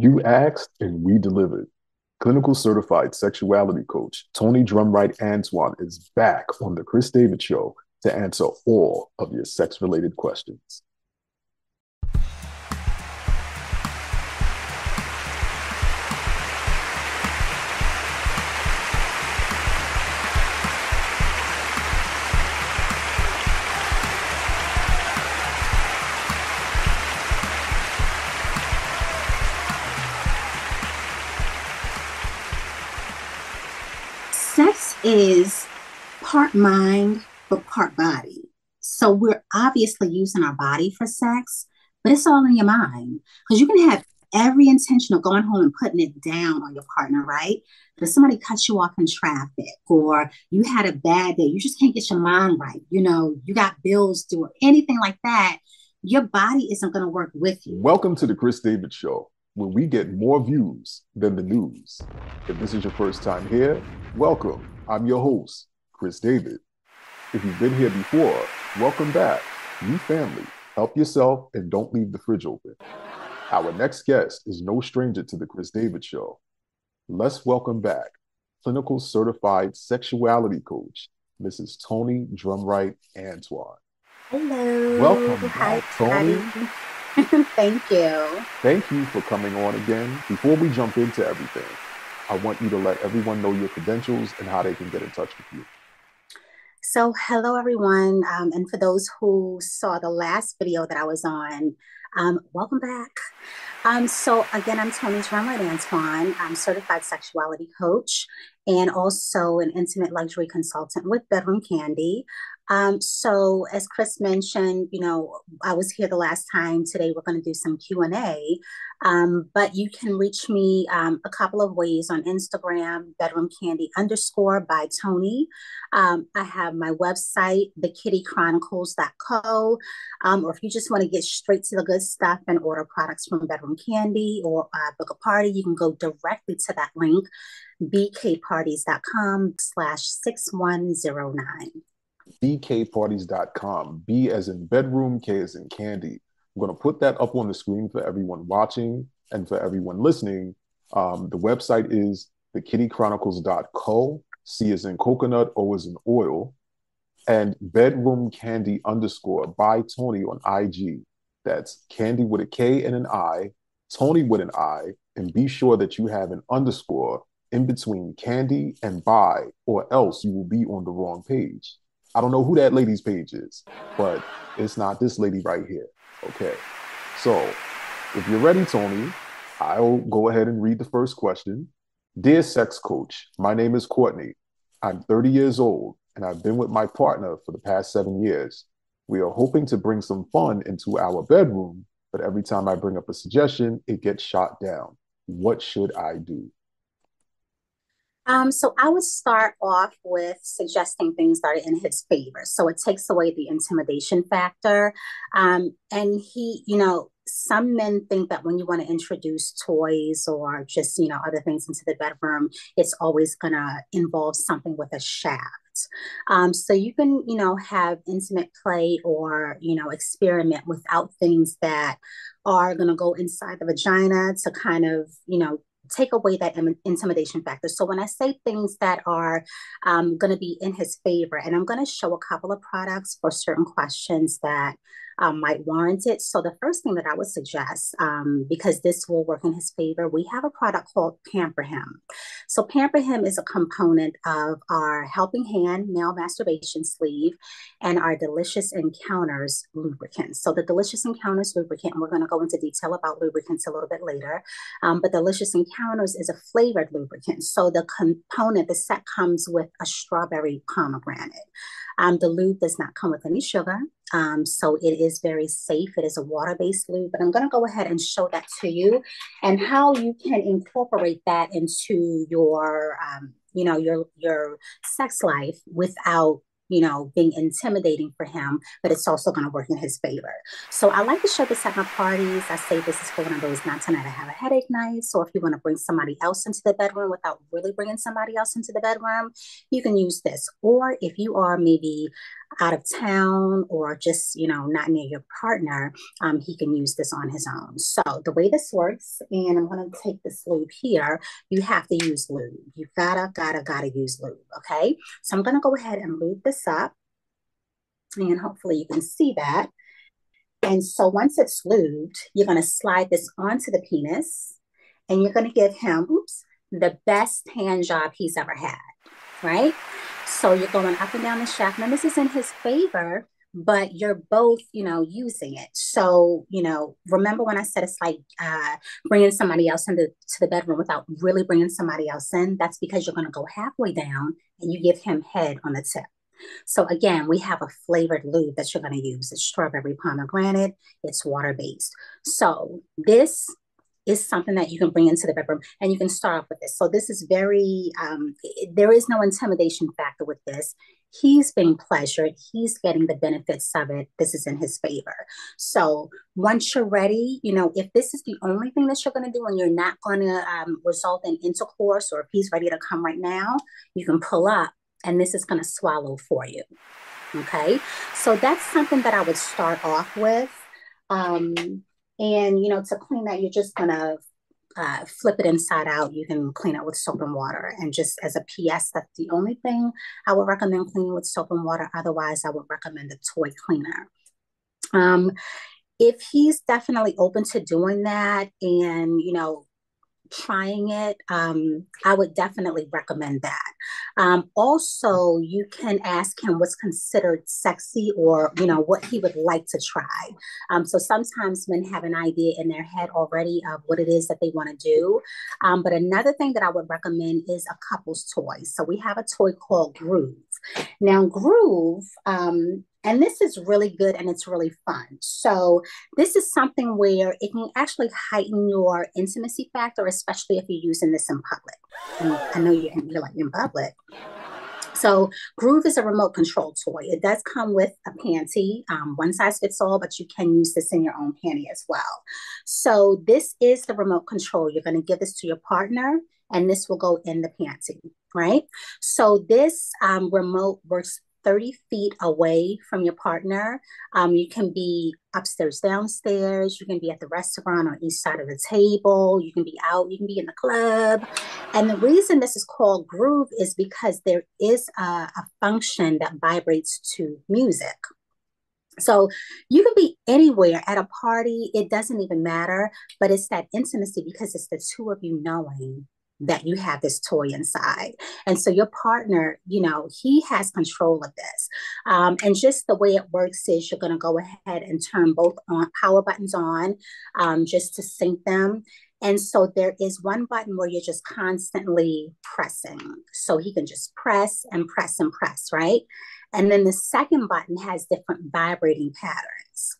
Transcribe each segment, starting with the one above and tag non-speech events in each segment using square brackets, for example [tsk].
You asked and we delivered. Clinical certified sexuality coach Toni Drumwright Antoine is back on The Cris David Show to answer all of your sex related questions. Is part mind, but part body. So we're obviously using our body for sex, but it's all in your mind. Because you can have every intention of going home and putting it down on your partner, right? But somebody cuts you off in traffic or you had a bad day, you just can't get your mind right. You know, you got bills due or anything like that, your body isn't going to work with you. Welcome to the Cris David Show, where we get more views than the news. If this is your first time here, welcome. I'm your host, Cris David. If you've been here before, welcome back. New family. Help yourself and don't leave the fridge open. Our next guest is no stranger to the Cris David Show. Let's welcome back clinical certified sexuality coach, Mrs. Toni Drumwright Antoine. Hello. Welcome Hi, back, Toni. [laughs] Thank you. Thank you for coming on again. Before we jump into everything, I want you to let everyone know your credentials and how they can get in touch with you. So, hello everyone. Um, and for those who saw the last video that I was on, um, welcome back. Um, so, again, I'm Toni Drumwright Antoine. I'm certified sexuality coach and also an intimate luxury consultant with Bedroom Kandi. Um, so as Cris mentioned, you know, I was here the last time. Today we're going to do some Q and A, um, but you can reach me um, a couple of ways on Instagram, bedroom Kandi underscore by Toni. Um, I have my website, thekittychronicles.co, um, or if you just want to get straight to the good stuff and order products from Bedroom Kandi or uh, book a party, you can go directly to that link, bkparties.com slash 6109 bkparties.com. B as in bedroom, K as in candy. I'm going to put that up on the screen for everyone watching and for everyone listening. Um, the website is thekittychronicles.co. C is in coconut, O is in oil, and bedroom Kandi underscore by Toni on IG. That's Kandi with a K and an I, Toni with an I, and be sure that you have an underscore in between Kandi and by, or else you will be on the wrong page. I don't know who that lady's page is, but it's not this lady right here. Okay. So if you're ready, Toni, I'll go ahead and read the first question. Dear sex coach, my name is Courtney. I'm 30 years old and I've been with my partner for the past seven years. We are hoping to bring some fun into our bedroom, but every time I bring up a suggestion, it gets shot down. What should I do? Um, so I would start off with suggesting things that are in his favor. So it takes away the intimidation factor. Um, and he, you know, some men think that when you want to introduce toys or just, you know, other things into the bedroom, it's always going to involve something with a shaft. Um, so you can, you know, have intimate play or, you know, experiment without things that are going to go inside the vagina to kind of, you know, take away that intimidation factor. So when I say things that are um, going to be in his favor, and I'm going to show a couple of products for certain questions that um, might warrant it. So the first thing that I would suggest, um, because this will work in his favor, we have a product called Pamper Him. So Pamper Him is a component of our Helping Hand male masturbation sleeve and our Delicious Encounters lubricant. So the Delicious Encounters lubricant, we're going to go into detail about lubricants a little bit later, um, but Delicious Encounters is a flavored lubricant. So the component, the set comes with a strawberry pomegranate. Um, the lube does not come with any sugar. Um, so it is very safe. It is a water-based lube, but I'm going to go ahead and show that to you and how you can incorporate that into your, um, you know, your, your sex life without you know, being intimidating for him, but it's also going to work in his favor. So I like to show this at my parties. I say this is for one of those not tonight, I have a headache nights, or if you want to bring somebody else into the bedroom without really bringing somebody else into the bedroom, you can use this. Or if you are maybe out of town or just, you know, not near your partner, um, he can use this on his own. So the way this works, and I'm going to take this lube here, you have to use lube. You gotta, gotta, gotta use lube. Okay. So I'm going to go ahead and lube this up. And hopefully you can see that. And so once it's lubed, you're going to slide this onto the penis and you're going to give him, oops, the best hand job he's ever had, right? So you're going up and down the shaft. Now, this is in his favor, but you're both, you know, using it. So, you know, remember when I said it's like uh, bringing somebody else into to the bedroom without really bringing somebody else in? That's because you're going to go halfway down and you give him head on the tip. So again, we have a flavored lube that you're going to use. It's strawberry pomegranate. It's water based. So this is something that you can bring into the bedroom and you can start off with this. So this is very, um, there is no intimidation factor with this. He's being pleasured. He's getting the benefits of it. This is in his favor. So once you're ready, you know, if this is the only thing that you're going to do and you're not going to um, result in intercourse or if he's ready to come right now, you can pull up and this is going to swallow for you. Okay. So that's something that I would start off with. Um, and, you know, to clean that, you're just going to uh, flip it inside out. You can clean it with soap and water. And just as a PS, that's the only thing I would recommend cleaning with soap and water. Otherwise, I would recommend a toy cleaner. Um, if he's definitely open to doing that and, you know, trying it, um, I would definitely recommend that. Um, also, you can ask him what's considered sexy or, you know, what he would like to try. Um, so sometimes men have an idea in their head already of what it is that they want to do. Um, but another thing that I would recommend is a couple's toy. So we have a toy called Groove. Now, Groove, um, and this is really good and it's really fun. So, this is something where it can actually heighten your intimacy factor, especially if you're using this in public. And I know you're, you're like in public. So, Groove is a remote control toy. It does come with a panty, um, one size fits all, but you can use this in your own panty as well. So, this is the remote control. You're going to give this to your partner, and this will go in the panty, right? So, this um, remote works 30 feet away from your partner. Um, you can be upstairs, downstairs. You can be at the restaurant on each side of the table. You can be out. You can be in the club. And the reason this is called groove is because there is a, a function that vibrates to music. So you can be anywhere at a party, it doesn't even matter, but it's that intimacy because it's the two of you knowing that you have this toy inside. And so your partner, you know, he has control of this. Um, and just the way it works is you're going to go ahead and turn both on power buttons on um, just to sync them. And so there is one button where you're just constantly pressing. So he can just press and press and press, right? And then the second button has different vibrating patterns.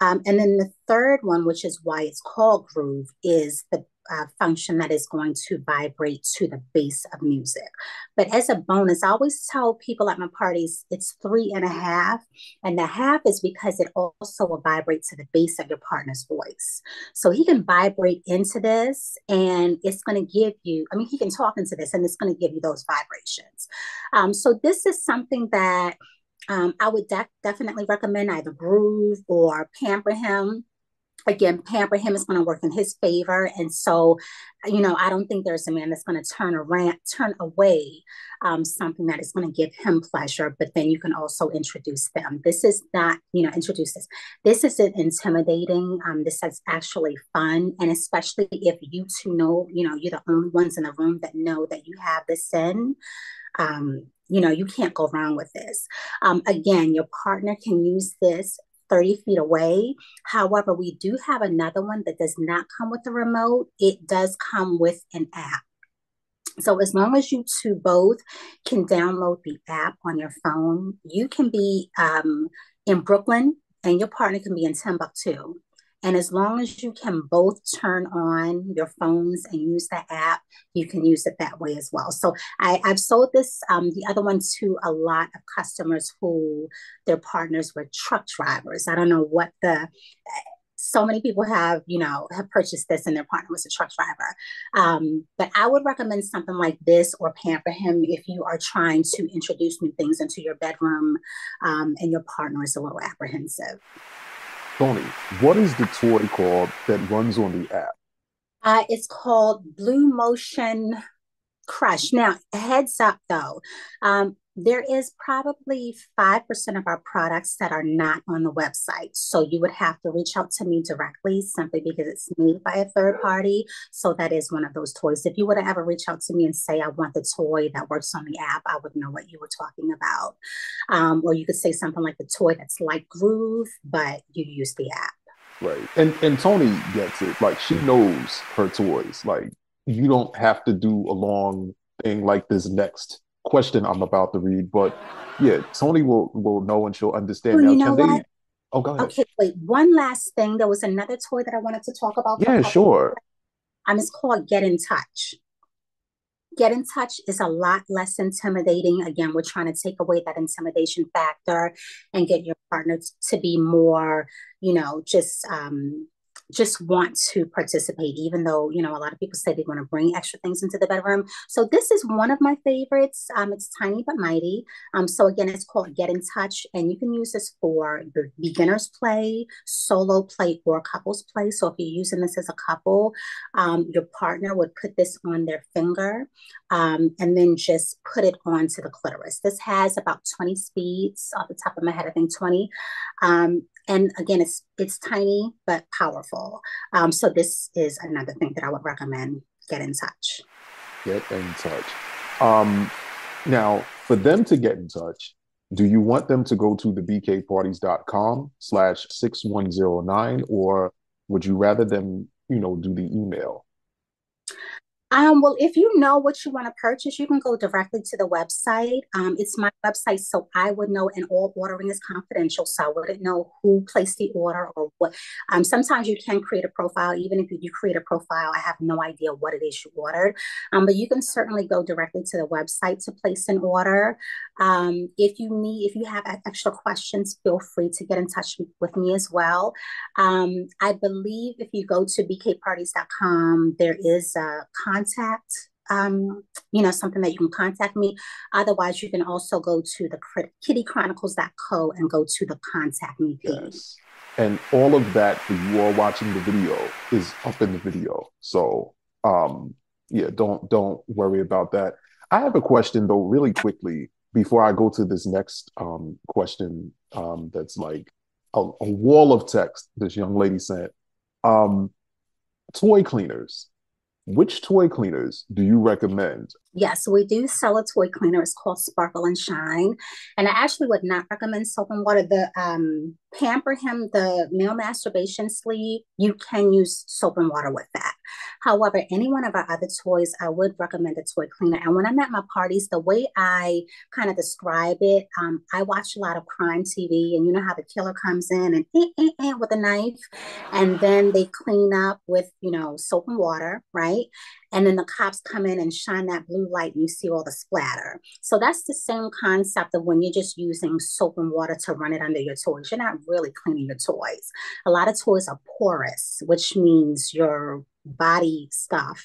Um, and then the third one, which is why it's called groove, is the uh, function that is going to vibrate to the bass of music. But as a bonus, I always tell people at my parties it's three and a half. And the half is because it also will vibrate to the bass of your partner's voice. So he can vibrate into this and it's going to give you, I mean, he can talk into this and it's going to give you those vibrations. Um, so this is something that um, I would de- definitely recommend either groove or pamper him again, pamper him is going to work in his favor. And so, you know, I don't think there's a man that's going to turn around, turn away um, something that is going to give him pleasure. But then you can also introduce them. This is not, you know, introduce this. This isn't intimidating. Um, this is actually fun. And especially if you two know, you know, you're the only ones in the room that know that you have this in. Um, you know, you can't go wrong with this. Um, again, your partner can use this 30 feet away. However, we do have another one that does not come with a remote. It does come with an app. So as long as you two both can download the app on your phone, you can be um, in Brooklyn and your partner can be in Timbuktu. And as long as you can both turn on your phones and use the app, you can use it that way as well. So I, have sold this, um, the other one to a lot of customers who their partners were truck drivers. I don't know what the so many people have, you know, have purchased this and their partner was a truck driver. Um, but I would recommend something like this or Pamper Him if you are trying to introduce new things into your bedroom um, and your partner is a little apprehensive. Toni, what is the toy called that runs on the app? Uh, it's called Blue Motion Crush. Now, heads up though, um, there is probably 5% of our products that are not on the website. So you would have to reach out to me directly simply because it's made by a third party. So that is one of those toys. If you would ever reach out to me and say, I want the toy that works on the app, I would know what you were talking about. Um, or you could say something like the toy that's like Groove, but you use the app. Right. And and Toni gets it. Like she knows her toys. Like you don't have to do a long thing like this next question I'm about to read, but yeah, Toni will will know and she'll understand. Well, now, you know what? They... Oh, go ahead. Okay, wait. One last thing. There was another toy that I wanted to talk about. Yeah, sure. Um, it's called Get in Touch. Get in touch is a lot less intimidating. Again, we're trying to take away that intimidation factor and get your partner to be more, you know, just um, just want to participate, even though, you know, a lot of people say they want to bring extra things into the bedroom. So this is one of my favorites. Um, it's tiny but mighty. Um, so again, it's called Get in Touch, and you can use this for beginners play, solo play, or couples play. So if you're using this as a couple, um, your partner would put this on their finger um, and then just put it onto the clitoris. This has about 20 speeds off the top of my head, I think 20. Um, and again, it's it's tiny but powerful. Um, so this is another thing that I would recommend. Get in touch. Get in touch. Um, now, for them to get in touch, do you want them to go to the bkparties.com slash 6109 or would you rather them, you know, do the email? Um, well, if you know what you want to purchase, you can go directly to the website. Um, it's my website, so I would know, and all ordering is confidential, so I wouldn't know who placed the order or what. Um, sometimes you can create a profile, even if you do create a profile, I have no idea what it is you ordered. Um, but you can certainly go directly to the website to place an order. Um, if you need, if you have extra questions, feel free to get in touch with me as well. Um, I believe if you go to bkparties.com, there is a contact um, you know, something that you can contact me. Otherwise, you can also go to the kittychronicles.co and go to the contact me page. Yes. And all of that for you all watching the video is up in the video. So um yeah, don't don't worry about that. I have a question though, really quickly, before I go to this next um question um that's like a, a wall of text this young lady sent. Um toy cleaners which toy cleaners do you recommend? Yes, we do sell a toy cleaner. It's called Sparkle and Shine. And I actually would not recommend soap and water. The um, Pamper Him, the male masturbation sleeve, you can use soap and water with that. However, any one of our other toys, I would recommend a toy cleaner. And when I'm at my parties, the way I kind of describe it, um, I watch a lot of crime TV, and you know how the killer comes in and eh, eh, eh, with a knife, and then they clean up with, you know, soap and water, right? And then the cops come in and shine that blue light and you see all the splatter. So that's the same concept of when you're just using soap and water to run it under your toys. You're not really cleaning your toys. A lot of toys are porous, which means your body stuff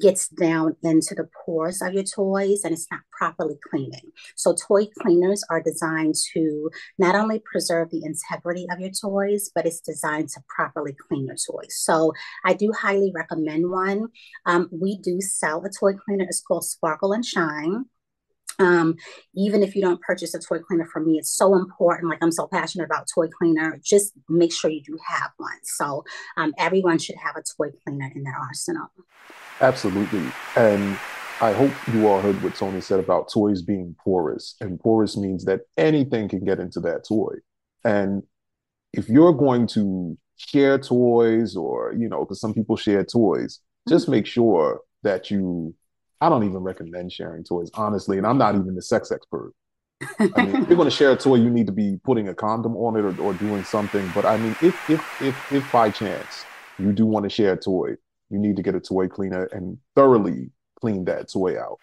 gets down into the pores of your toys and it's not properly cleaning. So toy cleaners are designed to not only preserve the integrity of your toys, but it's designed to properly clean your toys. So I do highly recommend one. Um, we do sell a toy cleaner. It's called Sparkle and Shine. Um, even if you don't purchase a toy cleaner from me, it's so important. Like I'm so passionate about toy cleaner. Just make sure you do have one. So um, everyone should have a toy cleaner in their arsenal. Absolutely. And I hope you all heard what Tony said about toys being porous. And porous means that anything can get into that toy. And if you're going to share toys or, you know, because some people share toys, just mm-hmm. make sure that you I don't even recommend sharing toys, honestly. And I'm not even a sex expert. I mean, if you're [laughs] going to share a toy, you need to be putting a condom on it or, or doing something. But I mean, if, if, if, if by chance you do want to share a toy, you need to get a toy cleaner and thoroughly clean that toy out.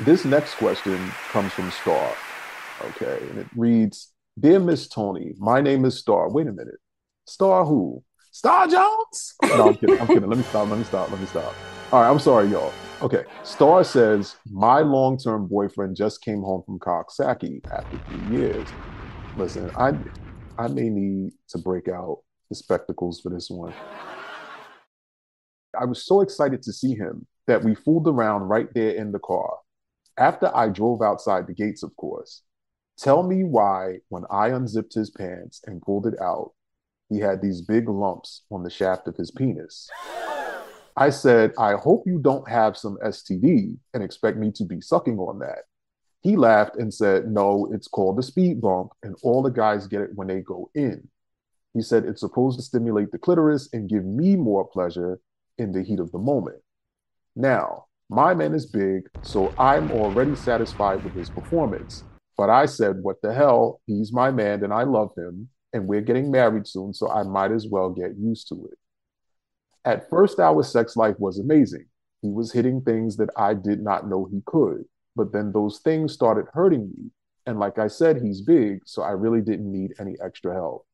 This next question comes from Star. Okay. And it reads Dear Miss Toni, my name is Star. Wait a minute. Star who? Star Jones. No, I'm kidding. I'm kidding. Let me stop. Let me stop. Let me stop. All right, I'm sorry, y'all. Okay, Star says my long-term boyfriend just came home from Coxsackie after three years. Listen, I I may need to break out the spectacles for this one. I was so excited to see him that we fooled around right there in the car. After I drove outside the gates, of course. Tell me why, when I unzipped his pants and pulled it out, he had these big lumps on the shaft of his penis. I said, I hope you don't have some STD and expect me to be sucking on that. He laughed and said, No, it's called a speed bump, and all the guys get it when they go in. He said it's supposed to stimulate the clitoris and give me more pleasure in the heat of the moment. Now, my man is big, so I'm already satisfied with his performance. But I said, What the hell? He's my man and I love him, and we're getting married soon, so I might as well get used to it. At first, our sex life was amazing. He was hitting things that I did not know he could, but then those things started hurting me. And like I said, he's big, so I really didn't need any extra help.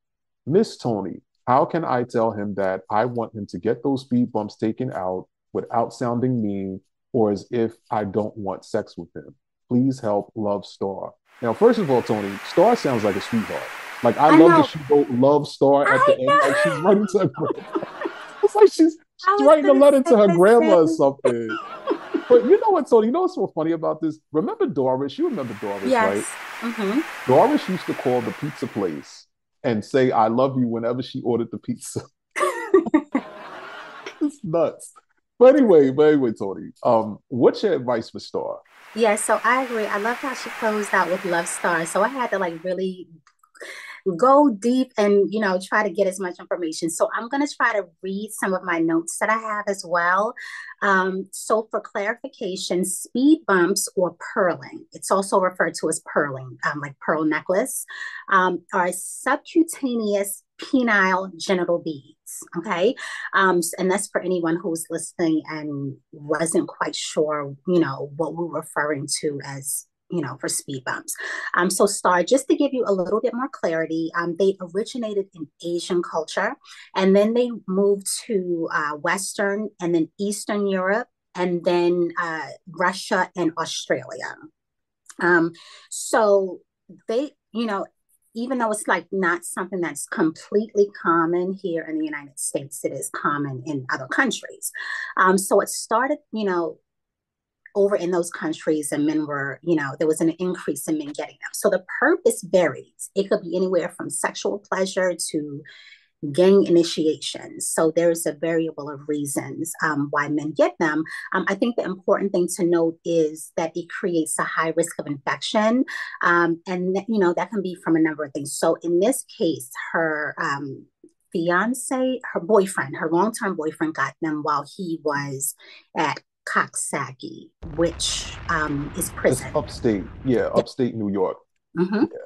Miss Toni, how can I tell him that I want him to get those speed bumps taken out without sounding mean or as if I don't want sex with him? Please help, love Star. Now, first of all, Toni, Star sounds like a sweetheart. Like I, I love know. that she wrote "Love Star" at I the know. end. Like she's writing to. [laughs] [laughs] it's like she's, writing a letter to her grandma or something. [laughs] but you know what, Toni? You know what's so funny about this? Remember Doris? You remember Doris, yes. right? Mm-hmm. Doris used to call the pizza place and say "I love you" whenever she ordered the pizza. [laughs] it's nuts. But anyway, but anyway, Toni, um, what's your advice for Star? Yeah, so I agree. I love how she closed out with Love Star. So I had to like really go deep and you know try to get as much information. So i'm going to try to read some of my notes that i have as well. Um, so for clarification speed bumps or pearling it's also referred to as pearling um, like pearl necklace um, are subcutaneous penile genital beads okay? Um, and that's for anyone who's listening and wasn't quite sure you know what we're referring to as you know, for speed bumps. Um, so STAR, just to give you a little bit more clarity, um, they originated in Asian culture and then they moved to uh, Western and then Eastern Europe and then uh, Russia and Australia. Um, so they, you know, even though it's like not something that's completely common here in the United States, it is common in other countries. Um, so it started, you know, over in those countries and men were, you know, there was an increase in men getting them. So the purpose varies. It could be anywhere from sexual pleasure to gang initiation. So there's a variable of reasons um, why men get them. Um, I think the important thing to note is that it creates a high risk of infection. Um, and, you know, that can be from a number of things. So in this case, her um, fiance, her boyfriend, her long term boyfriend got them while he was at Coxsackie, which um, is prison. It's upstate, yeah, upstate New York. Mm-hmm. Yeah.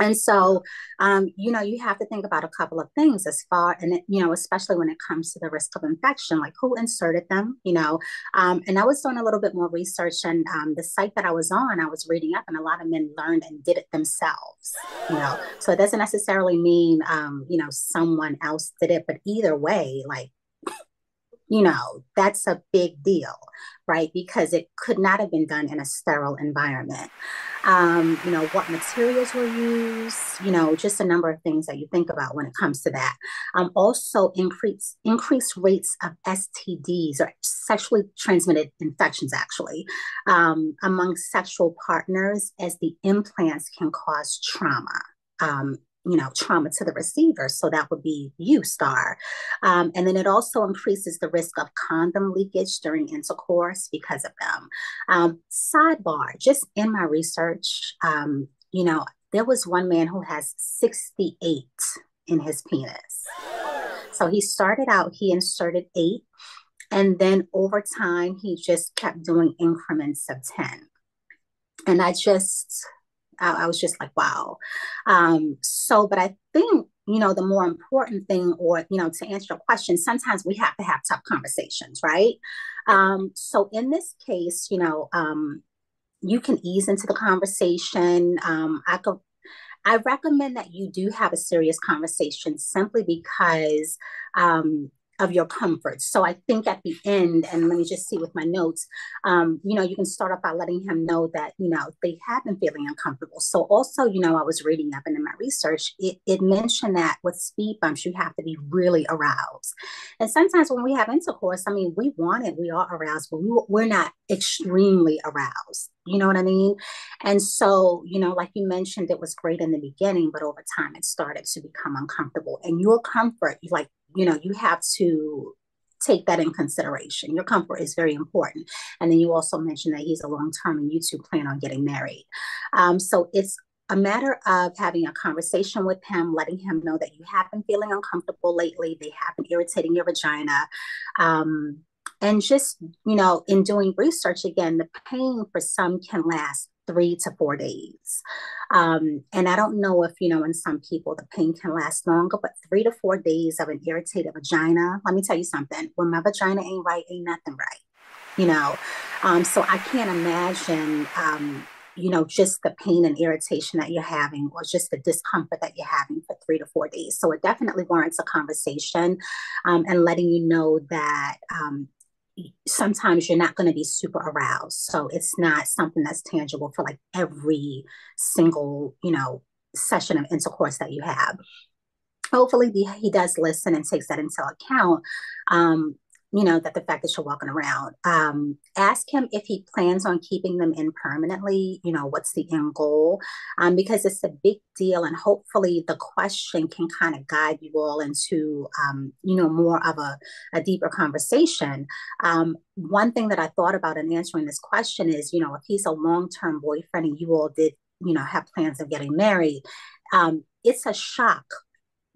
And so, um, you know, you have to think about a couple of things as far, and it, you know, especially when it comes to the risk of infection, like who inserted them, you know. Um, and I was doing a little bit more research, and um, the site that I was on, I was reading up, and a lot of men learned and did it themselves, you know. So it doesn't necessarily mean, um, you know, someone else did it, but either way, like you know, that's a big deal, right? Because it could not have been done in a sterile environment. Um, you know, what materials were used, you know, just a number of things that you think about when it comes to that. Um, also, increase increased rates of STDs or sexually transmitted infections, actually, um, among sexual partners, as the implants can cause trauma. Um, you know trauma to the receiver so that would be you star. Um, and then it also increases the risk of condom leakage during intercourse because of them. Um, sidebar just in my research um, you know there was one man who has 68 in his penis. So he started out he inserted eight and then over time he just kept doing increments of 10 and i just I, I was just like, wow. Um, so, but I think you know the more important thing or you know to answer your question sometimes we have to have tough conversations right um, so in this case you know um, you can ease into the conversation um, i could I recommend that you do have a serious conversation simply because um, of your comfort. So I think at the end, and let me just see with my notes, um, you know, you can start off by letting him know that, you know, they have been feeling uncomfortable. So also, you know, I was reading up and in my research, it, it mentioned that with speed bumps, you have to be really aroused. And sometimes when we have intercourse, I mean, we want it, we are aroused, but we, we're not extremely aroused. You know what I mean? And so, you know, like you mentioned, it was great in the beginning, but over time it started to become uncomfortable. And your comfort, like you know, you have to take that in consideration. Your comfort is very important. And then you also mentioned that he's a long term and you two plan on getting married. Um, so it's a matter of having a conversation with him, letting him know that you have been feeling uncomfortable lately. They have been irritating your vagina. Um, and just, you know, in doing research again, the pain for some can last three to four days. Um, and I don't know if, you know, in some people the pain can last longer, but three to four days of an irritated vagina, let me tell you something, when my vagina ain't right, ain't nothing right, you know? Um, so I can't imagine, um, you know, just the pain and irritation that you're having or just the discomfort that you're having for three to four days. So it definitely warrants a conversation um, and letting you know that um, sometimes you're not going to be super aroused. So it's not something that's tangible for like every single, you know, session of intercourse that you have. Hopefully, he does listen and takes that into account. Um, you know, that the fact that you're walking around. Um, ask him if he plans on keeping them in permanently, you know, what's the end goal? Um, because it's a big deal. And hopefully the question can kind of guide you all into, um, you know, more of a, a deeper conversation. Um, one thing that I thought about in answering this question is, you know, if he's a long term boyfriend and you all did, you know, have plans of getting married, um, it's a shock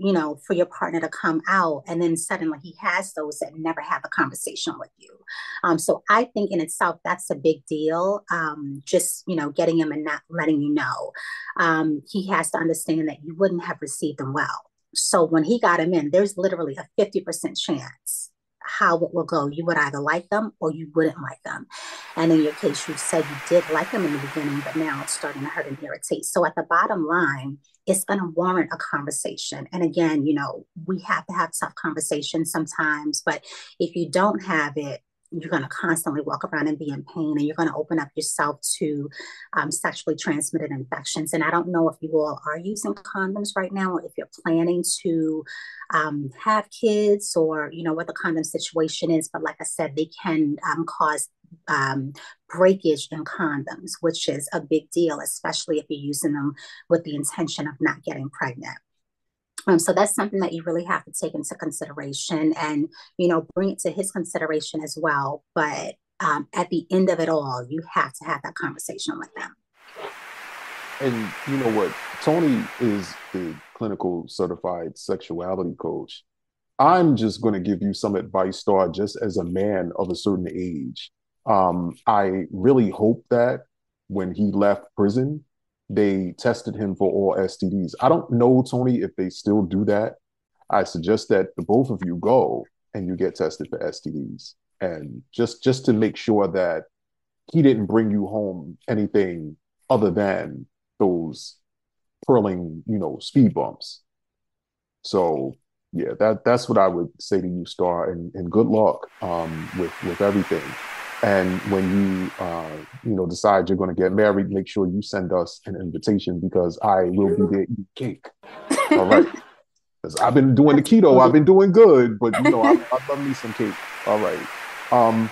you know, for your partner to come out and then suddenly he has those that never have a conversation with you. Um, so I think in itself, that's a big deal. Um, just, you know, getting him and not letting you know. Um, he has to understand that you wouldn't have received them well. So when he got him in, there's literally a 50% chance how it will go. You would either like them or you wouldn't like them. And in your case, you said you did like them in the beginning, but now it's starting to hurt and irritate. So at the bottom line, it's going to warrant a conversation. And again, you know, we have to have tough conversations sometimes, but if you don't have it, you're going to constantly walk around and be in pain and you're going to open up yourself to um, sexually transmitted infections and i don't know if you all are using condoms right now or if you're planning to um, have kids or you know what the condom situation is but like i said they can um, cause um, breakage in condoms which is a big deal especially if you're using them with the intention of not getting pregnant um, so that's something that you really have to take into consideration and, you know, bring it to his consideration as well. But um, at the end of it all, you have to have that conversation with them. And you know what? Toni is the clinical certified sexuality coach. I'm just going to give you some advice, Star, just as a man of a certain age. Um, I really hope that when he left prison, they tested him for all STDs. I don't know, Toni, if they still do that. I suggest that the both of you go and you get tested for STDs, and just just to make sure that he didn't bring you home anything other than those pearling, you know, speed bumps. So yeah, that that's what I would say to you, Star, and, and good luck um, with with everything. And when you, uh, you know, decide you're going to get married, make sure you send us an invitation because I will be there eating cake. All right. [laughs] Because I've been doing the keto, I've been doing good, but you know, I, I love me some cake. All right. Um,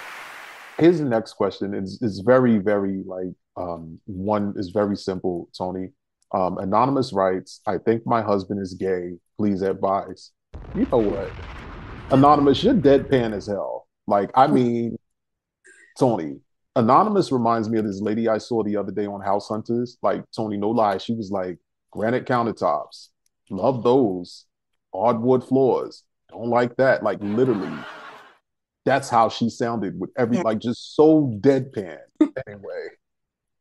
the next question. It's, it's very, very like um, one is very simple, Toni. Um, Anonymous writes, I think my husband is gay. Please advise. You know what? Anonymous, you're deadpan as hell. Like, I mean, Toni. Anonymous reminds me of this lady I saw the other day on House Hunters. Like Toni, no lie, she was like granite countertops, love those. Hardwood floors, don't like that. Like literally, that's how she sounded with every like just so deadpan. [laughs] anyway,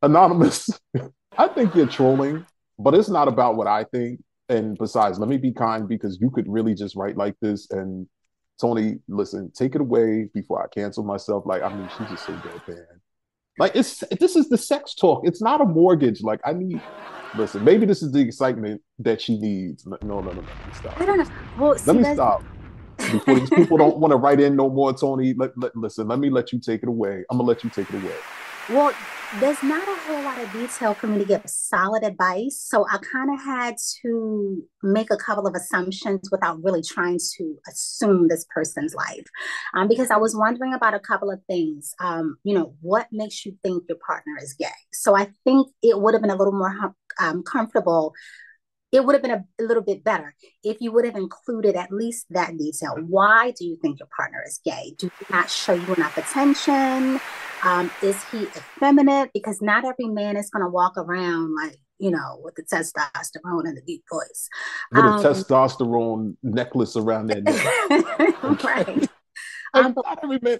Anonymous, [laughs] I think you're trolling, but it's not about what I think. And besides, let me be kind because you could really just write like this and Toni, listen, take it away before I cancel myself. Like, I mean, she's just so deadpan. Like it's this is the sex talk. It's not a mortgage. Like I need listen, maybe this is the excitement that she needs. No, no, no, no. Let me stop. I don't know. Well, see, let me stop. Before these people don't want to write in no more, Toni. Let, let, listen, let me let you take it away. I'm gonna let you take it away. Well, there's not a whole lot of detail for me to give solid advice. So I kind of had to make a couple of assumptions without really trying to assume this person's life. Um, because I was wondering about a couple of things. Um, you know, what makes you think your partner is gay? So I think it would have been a little more um, comfortable it would have been a, a, little bit better if you would have included at least that detail. Why do you think your partner is gay? Do you not show you enough attention? Um, is he effeminate? Because not every man is going to walk around like, you know, with the testosterone and the deep voice. With um, a testosterone necklace around their neck. [laughs] right. [laughs] um, not every man.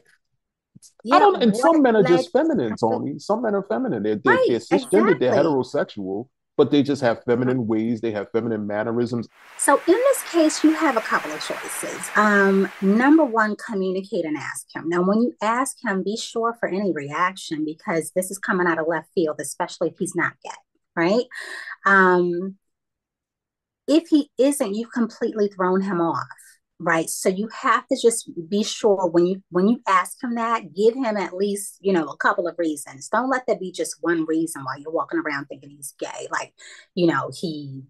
Yeah, I don't. And some men are just feminine, Toni. Some men are feminine. They're, they're, right, they're cisgender. Exactly. They're heterosexual but they just have feminine ways, they have feminine mannerisms. So in this case, you have a couple of choices. Um, number one, communicate and ask him. Now, when you ask him, be sure for any reaction because this is coming out of left field, especially if he's not gay, right? Um, if he isn't, you've completely thrown him off right so you have to just be sure when you when you ask him that give him at least you know a couple of reasons. Don't let that be just one reason why you're walking around thinking he's gay like you know he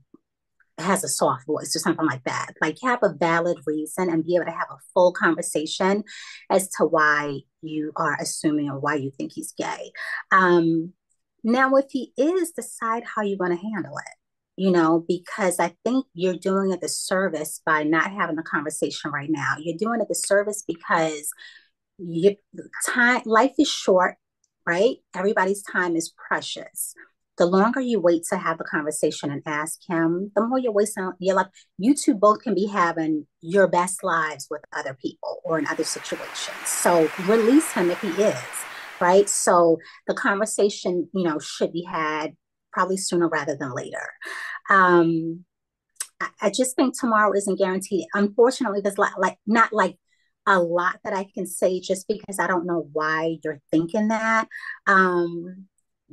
has a soft voice or something like that. Like have a valid reason and be able to have a full conversation as to why you are assuming or why you think he's gay. Um now if he is decide how you want to handle it you know, because I think you're doing a disservice by not having the conversation right now. You're doing a disservice because you, time life is short, right? Everybody's time is precious. The longer you wait to have the conversation and ask him, the more you're wasting your life. You two both can be having your best lives with other people or in other situations. So release him if he is, right? So the conversation, you know, should be had probably sooner rather than later. Um, I, I just think tomorrow isn't guaranteed. Unfortunately, there's like, like not like a lot that I can say just because I don't know why you're thinking that. Um,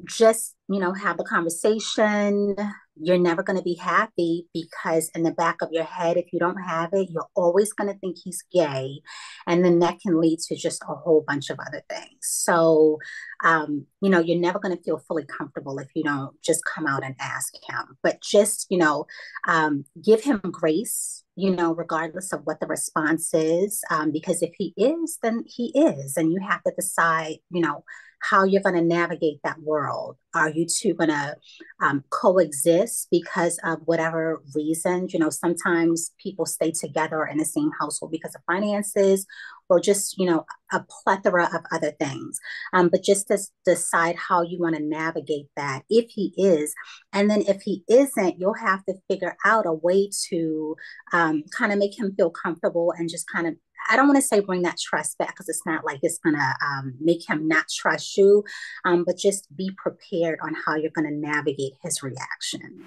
just you know have the conversation you're never going to be happy because in the back of your head if you don't have it you're always going to think he's gay and then that can lead to just a whole bunch of other things so um, you know you're never going to feel fully comfortable if you don't just come out and ask him but just you know um, give him grace you know, regardless of what the response is. Um, because if he is, then he is. And you have to decide, you know, how you're going to navigate that world. Are you two going to um, coexist because of whatever reasons? You know, sometimes people stay together in the same household because of finances or just, you know, a plethora of other things. Um, but just to decide how you want to navigate that if he is. And then if he isn't, you'll have to figure out a way to um, kind of make him feel comfortable and just kind of I don't want to say bring that trust back because it's not like it's going to um, make him not trust you, um, but just be prepared on how you're going to navigate his reaction.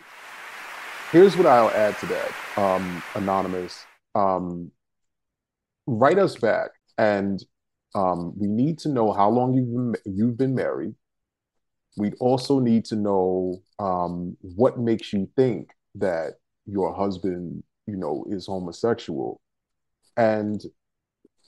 Here's what I'll add to that, um, Anonymous. Um, write us back, and um, we need to know how long you've been, you've been married. We'd also need to know um, what makes you think that your husband, you know, is homosexual and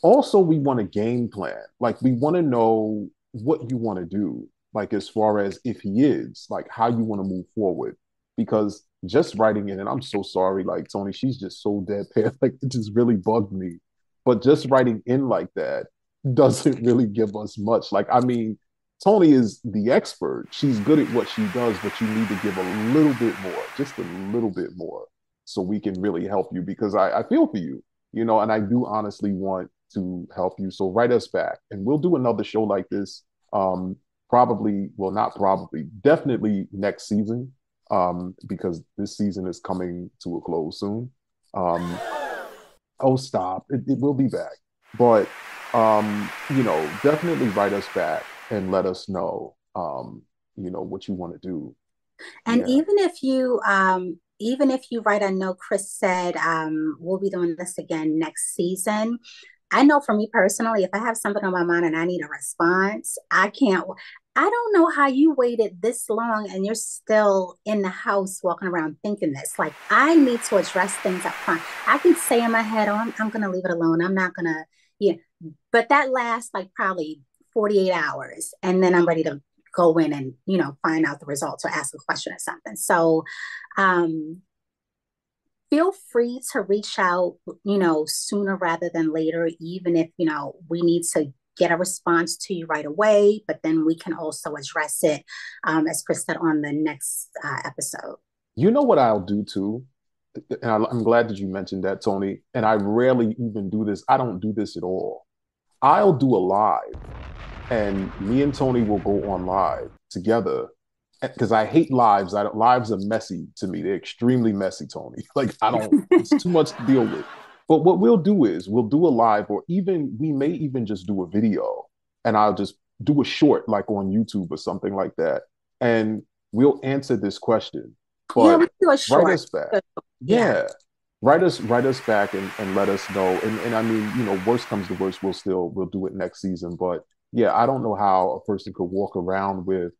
also we want a game plan. Like we want to know what you want to do, like as far as if he is, like how you want to move forward. Because just writing it, and I'm so sorry, like Toni, she's just so deadpan. [laughs] Like it just really bugged me. But just writing in like that doesn't [laughs] really give us much. Like, I mean, Toni is the expert. She's good at what she does, but you need to give a little bit more, just a little bit more, so we can really help you because I, I feel for you, you know, and I do honestly want to help you. So write us back, and we'll do another show like this. Um, probably, well, not probably, definitely next season, um, because this season is coming to a close soon. Um, oh, stop! It, it will be back, but um, you know, definitely write us back and let us know, um, you know, what you want to do. And yeah. even if you um, even if you write, I know Cris said um, we'll be doing this again next season I know for me personally, if I have something on my mind and I need a response, I can't. I don't know how you waited this long and you're still in the house walking around thinking this. Like, I need to address things up front. I can say in my head, oh, I'm, I'm going to leave it alone. I'm not going to, yeah. But that lasts like probably 48 hours. And then I'm ready to go in and, you know, find out the results or ask a question or something. So, um, feel free to reach out, you know, sooner rather than later, even if, you know, we need to get a response to you right away, but then we can also address it, um, as Cris said, on the next uh, episode. You know what I'll do too? And I'm glad that you mentioned that, Toni. And I rarely even do this. I don't do this at all. I'll do a live, and me and Toni will go on live together because I hate lives. I lives are messy to me. They're extremely messy, Toni. [laughs] Like I don't. it's too much to deal with. But what we'll do is we'll do a live, or even we may even just do a video, and I'll just do a short like on YouTube or something like that, and we'll answer this question. But yeah, we do a short. Write us back. Yeah. yeah. Write us, write us back and, and let us know. And and I mean, you know, worst comes to worst, we'll still we'll do it next season. But yeah, I don't know how a person could walk around with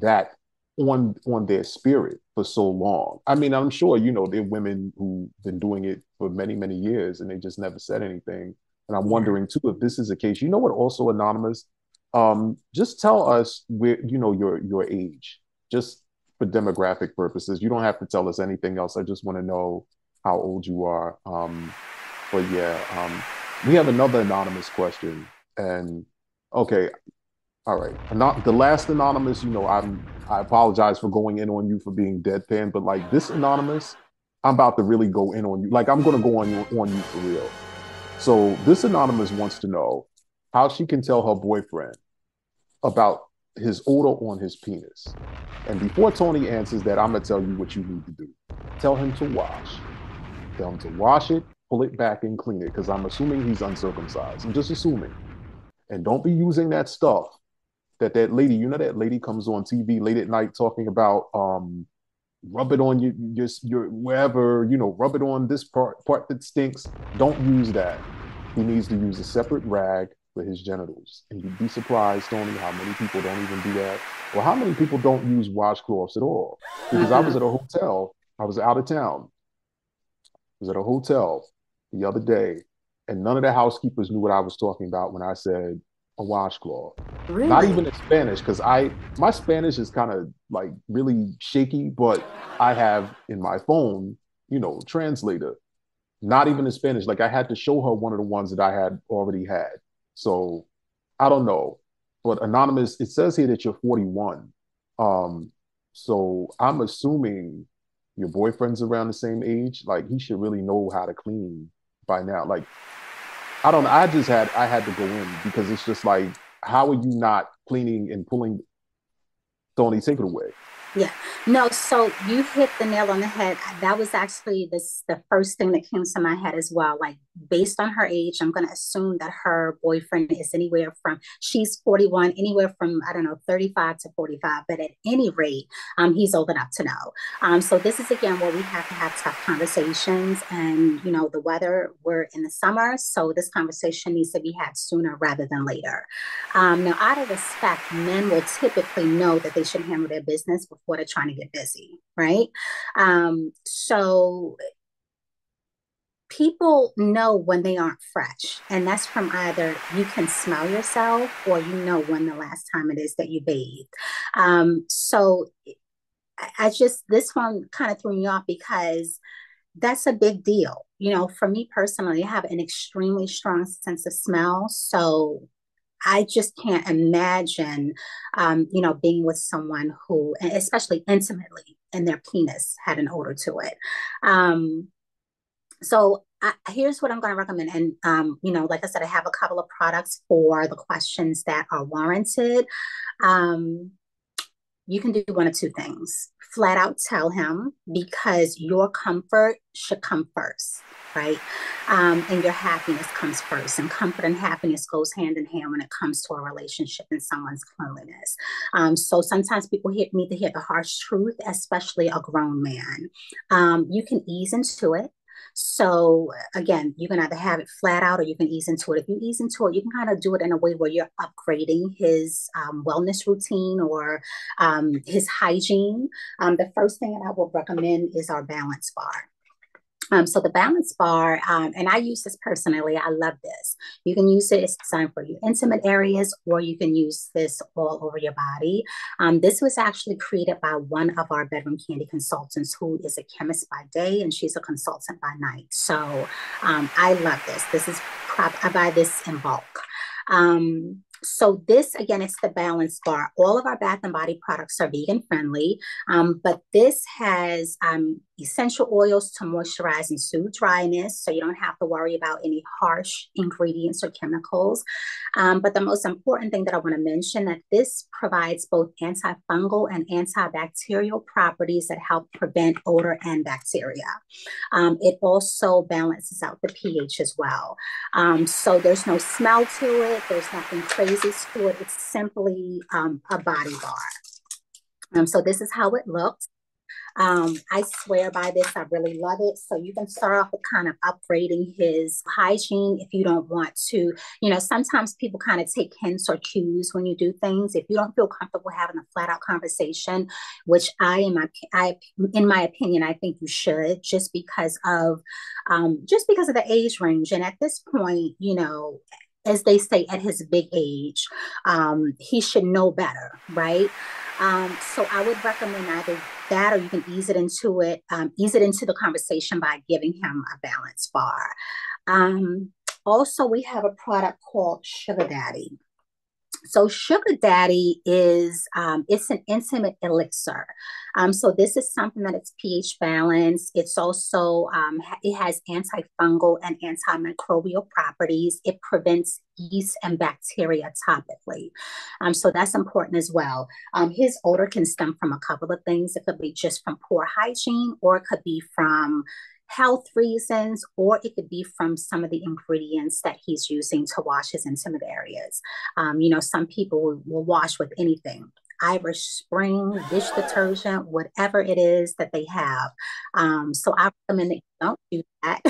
that on on their spirit for so long. I mean, I'm sure you know there are women who've been doing it for many many years and they just never said anything. And I'm wondering too if this is the case. You know what? Also anonymous. Um, just tell us where you know your your age, just for demographic purposes. You don't have to tell us anything else. I just want to know how old you are. Um, but yeah, um, we have another anonymous question, and okay, all right. Not the last anonymous. You know, I'm. I apologize for going in on you for being deadpan, but like this anonymous, I'm about to really go in on you. Like I'm going to go on you on you for real. So this anonymous wants to know how she can tell her boyfriend about his odor on his penis. And before Toni answers that, I'm gonna tell you what you need to do. Tell him to wash. Tell him to wash it, pull it back, and clean it. Because I'm assuming he's uncircumcised. I'm just assuming. And don't be using that stuff that that lady, you know, that lady comes on TV late at night talking about um, rub it on your your your wherever, you know, rub it on this part part that stinks. Don't use that. He needs to use a separate rag for his genitals. And you'd be surprised, Toni, how many people don't even do that, or how many people don't use washcloths at all. Because I was at a hotel, I was out of town. I was at a hotel the other day, and none of the housekeepers knew what I was talking about when I said a washcloth. Really? Not even in Spanish, because I my Spanish is kind of like really shaky, but I have in my phone, you know, translator. Not even in Spanish. Like I had to show her one of the ones that I had already had. So I don't know. But anonymous, it says here that you're 41. Um, so I'm assuming your boyfriend's around the same age. Like he should really know how to clean by now. Like I don't know. I just had I had to go in because it's just like, how are you not cleaning and pulling? Toni, take it away. Yeah. No, so you hit the nail on the head. That was actually this the first thing that came to my head as well. Like based on her age, I'm gonna assume that her boyfriend is anywhere from she's 41, anywhere from I don't know, 35 to 45. But at any rate, um, he's old enough to know. Um, so this is again where we have to have tough conversations. And you know, the weather, we're in the summer, so this conversation needs to be had sooner rather than later. Um, now, out of respect, men will typically know that they should handle their business before they're trying to get busy, right? Um, so people know when they aren't fresh, and that's from either you can smell yourself or you know when the last time it is that you bathed. Um, so I just, this one kind of threw me off because that's a big deal. You know, for me personally, I have an extremely strong sense of smell. So I just can't imagine, um, you know, being with someone who, especially intimately, and their penis had an odor to it. Um, so I, here's what I'm going to recommend. And, um, you know, like I said, I have a couple of products for the questions that are warranted. Um, you can do one of two things flat out tell him because your comfort should come first right um, and your happiness comes first and comfort and happiness goes hand in hand when it comes to a relationship and someone's cleanliness um, so sometimes people hear, need to hear the harsh truth especially a grown man um, you can ease into it So again, you can either have it flat out or you can ease into it. If you ease into it, you can kind of do it in a way where you're upgrading his um, wellness routine or um, his hygiene. Um, the first thing that I would recommend is our balance bar. Um, so the balance bar, um, and I use this personally. I love this. You can use it. It's designed for your intimate areas, or you can use this all over your body. Um, this was actually created by one of our Bedroom Kandi consultants, who is a chemist by day, and she's a consultant by night. So um, I love this. This is prop. I buy this in bulk. Um, so this again, it's the balance bar. All of our Bath and Body products are vegan friendly, um, but this has um, essential oils to moisturize and soothe dryness, so you don't have to worry about any harsh ingredients or chemicals. Um, but the most important thing that I want to mention that this provides both antifungal and antibacterial properties that help prevent odor and bacteria. Um, it also balances out the pH as well. Um, so there's no smell to it. There's nothing crazy to it. It's simply um, a body bar. Um, so this is how it looks. Um, I swear by this. I really love it. So you can start off with kind of upgrading his hygiene if you don't want to. You know, sometimes people kind of take hints or cues when you do things. If you don't feel comfortable having a flat out conversation, which I am, I, in my opinion, I think you should, just because of, um, just because of the age range. And at this point, you know, as they say, at his big age, um, he should know better, right? Um, so I would recommend either that or you can ease it into it, um, ease it into the conversation by giving him a balance bar. Um, also, we have a product called Sugar Daddy. So Sugar Daddy is um, it's an intimate elixir. Um, so this is something that it's pH balanced. It's also um, it has antifungal and antimicrobial properties. It prevents yeast and bacteria topically. Um, so that's important as well. Um, his odor can stem from a couple of things. It could be just from poor hygiene, or it could be from health reasons, or it could be from some of the ingredients that he's using to wash his intimate areas. Um, you know, some people will, will wash with anything. Irish Spring, dish detergent, whatever it is that they have. Um, so I recommend that you don't do that.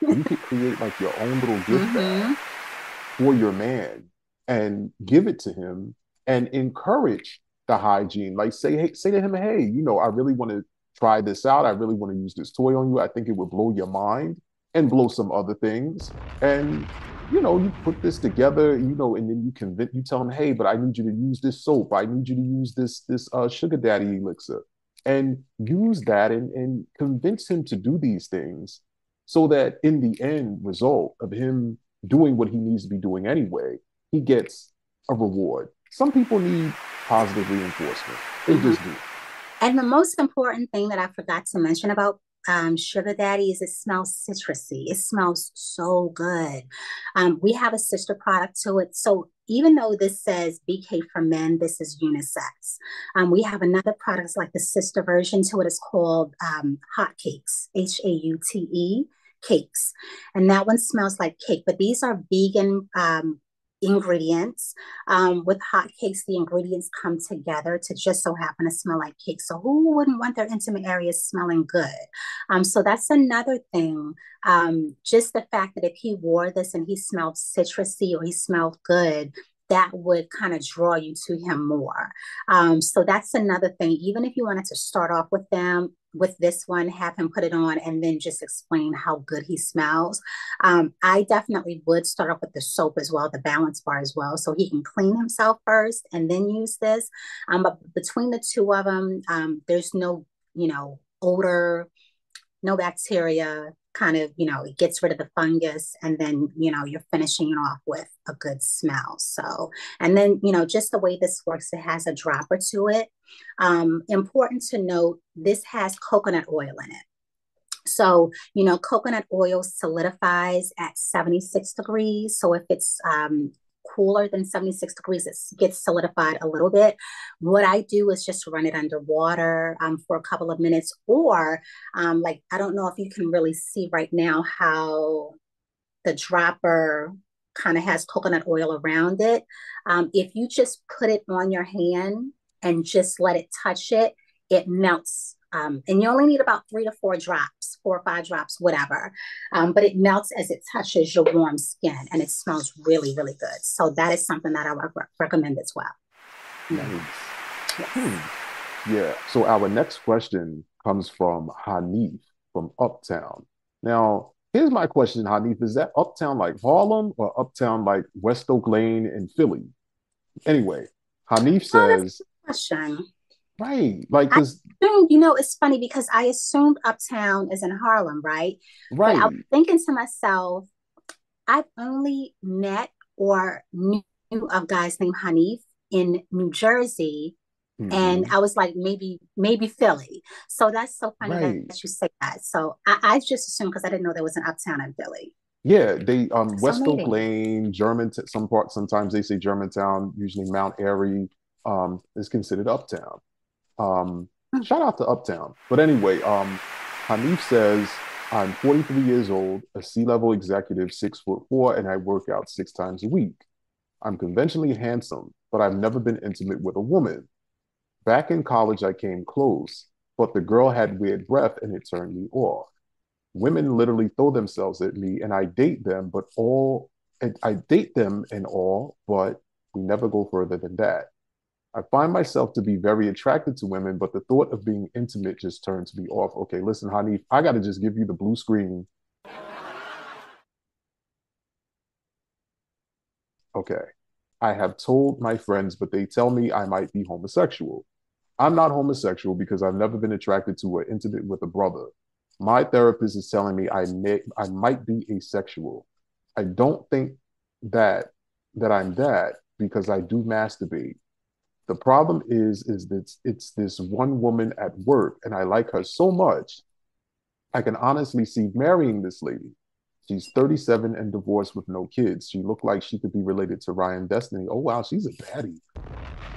you [laughs] could create like your own little gift mm-hmm. bag for your man and give it to him and encourage the hygiene. Like say, hey, say to him, hey, you know, I really want to try this out. I really want to use this toy on you. I think it would blow your mind and blow some other things. And you know, you put this together, you know, and then you convince you tell them, hey, but I need you to use this soap. I need you to use this this uh, sugar daddy elixir, and use that and and convince him to do these things, so that in the end result of him doing what he needs to be doing anyway, he gets a reward. Some people need positive reinforcement. They mm-hmm. just do. And the most important thing that I forgot to mention about um, Sugar Daddy is it smells citrusy. It smells so good. Um, we have a sister product to it. So even though this says BK for men, this is unisex. Um, we have another product like the sister version to it. It's called um, Haute Cakes, H A U T E cakes. And that one smells like cake, but these are vegan um, ingredients. Um, with Haute Cakes, the ingredients come together to just so happen to smell like cake. So who wouldn't want their intimate areas smelling good? Um, so that's another thing. Um, just the fact that if he wore this and he smelled citrusy or he smelled good, that would kind of draw you to him more. Um, so that's another thing. Even if you wanted to start off with them, with this one, have him put it on and then just explain how good he smells. Um, I definitely would start off with the soap as well, the balance bar as well, so he can clean himself first and then use this. Um, but between the two of them, um, there's no, you know, odor, no bacteria, kind of, you know, it gets rid of the fungus and then, you know, you're finishing it off with a good smell. So, and then, you know, just the way this works, it has a dropper to it. Um, important to note, this has coconut oil in it. So, you know, coconut oil solidifies at 76 degrees. So if it's um, cooler than 76 degrees, it gets solidified a little bit. What I do is just run it under water um, for a couple of minutes, or um, like, I don't know if you can really see right now how the dropper kind of has coconut oil around it. Um, if you just put it on your hand and just let it touch it, it melts Um, and you only need about three to four drops, four or five drops, whatever. Um, but it melts as it touches your warm skin and it smells really, really good. So that is something that I would re- recommend as well. Nice. Yes. Hmm. Yeah. So our next question comes from Hanif from Uptown. Now, here's my question, Hanif. Is that Uptown like Harlem or Uptown like West Oak Lane in Philly? Anyway, Hanif oh, says, oh, question. Right. Like you know, it's funny because I assumed Uptown is in Harlem, right? Right. But I was thinking to myself, I've only met or knew of guys named Hanif in New Jersey. Mm-hmm. And I was like, maybe, maybe Philly. So that's so funny right. that you say that. So I, I just assumed because I didn't know there was an uptown in Philly. Yeah, they um West Oak Lane, German some parts sometimes they say Germantown, usually Mount Airy um is considered uptown. Um, shout out to Uptown. But anyway, um, Hanif says, I'm 43 years old, a C-level executive, six foot four, and I work out six times a week. I'm conventionally handsome, but I've never been intimate with a woman. Back in college, I came close, but the girl had weird breath and it turned me off. Women literally throw themselves at me and I date them, but all I date them and all, but we never go further than that. I find myself to be very attracted to women, but the thought of being intimate just turns me off. Okay, listen, honey, I got to just give you the blue screen. Okay. I have told my friends, but they tell me I might be homosexual. I'm not homosexual because I've never been attracted to or intimate with a brother. My therapist is telling me I may I might be asexual. I don't think that that I'm that because I do masturbate the problem is, is that it's, it's this one woman at work, and I like her so much. I can honestly see marrying this lady. She's 37 and divorced with no kids. She looked like she could be related to Ryan Destiny. Oh wow, she's a baddie.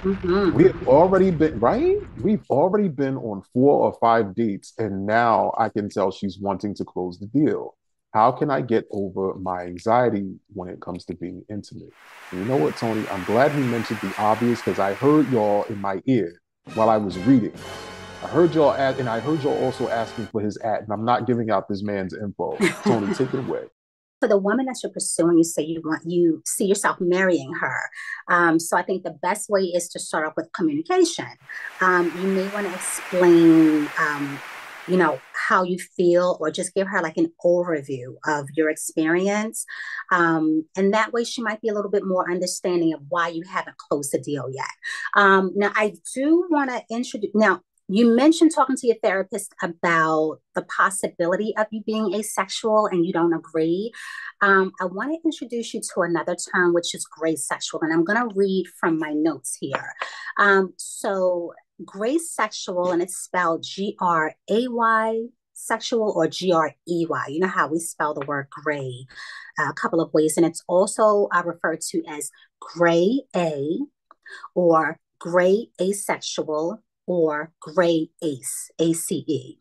Mm-hmm. We have already been right. We've already been on four or five dates, and now I can tell she's wanting to close the deal how can I get over my anxiety when it comes to being intimate? And you know what, Toni? I'm glad he mentioned the obvious because I heard y'all in my ear while I was reading. I heard y'all add, and I heard y'all also asking for his ad, and I'm not giving out this man's info. [laughs] Toni, take it away. For the woman that you're pursuing, you say you want you see yourself marrying her. Um, so I think the best way is to start off with communication. Um, you may want to explain um, you know, how you feel, or just give her like an overview of your experience. Um, and that way she might be a little bit more understanding of why you haven't closed the deal yet. Um, now, I do want to introduce, now, you mentioned talking to your therapist about the possibility of you being asexual and you don't agree. Um, I want to introduce you to another term, which is gray sexual. And I'm going to read from my notes here. Um, so, gray sexual, and it's spelled G R A Y sexual or G R E Y. You know how we spell the word gray uh, a couple of ways. And it's also uh, referred to as gray A or gray asexual or gray ace, A C E.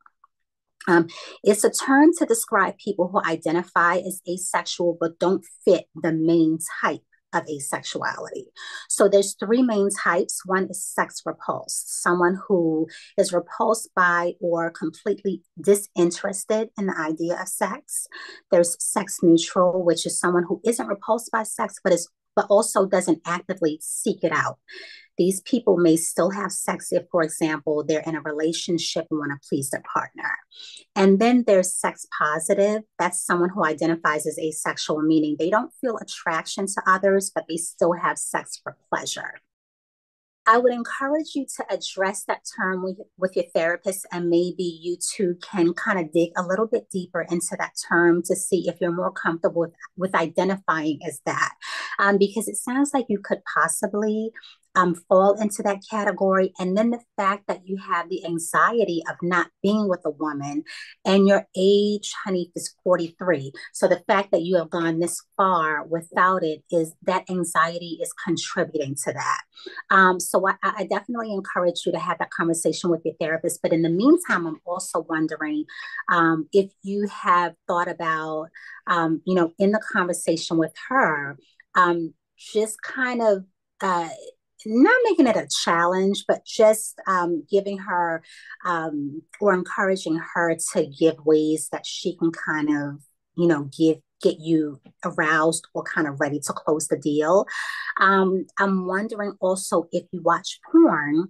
Um, it's a term to describe people who identify as asexual but don't fit the main type of asexuality. So there's three main types. One is sex repulsed, someone who is repulsed by or completely disinterested in the idea of sex. There's sex neutral, which is someone who isn't repulsed by sex but is but also doesn't actively seek it out. These people may still have sex if, for example, they're in a relationship and want to please their partner. And then there's sex positive. That's someone who identifies as asexual, meaning they don't feel attraction to others, but they still have sex for pleasure. I would encourage you to address that term with, with your therapist, and maybe you two can kind of dig a little bit deeper into that term to see if you're more comfortable with, with identifying as that. Um, because it sounds like you could possibly um, fall into that category. And then the fact that you have the anxiety of not being with a woman and your age, honey, is 43. So the fact that you have gone this far without it is that anxiety is contributing to that. Um, so I, I definitely encourage you to have that conversation with your therapist. But in the meantime, I'm also wondering um, if you have thought about, um, you know, in the conversation with her, um, just kind of uh, not making it a challenge, but just um, giving her um, or encouraging her to give ways that she can kind of, you know, give get you aroused or kind of ready to close the deal. Um, I'm wondering also if you watch porn,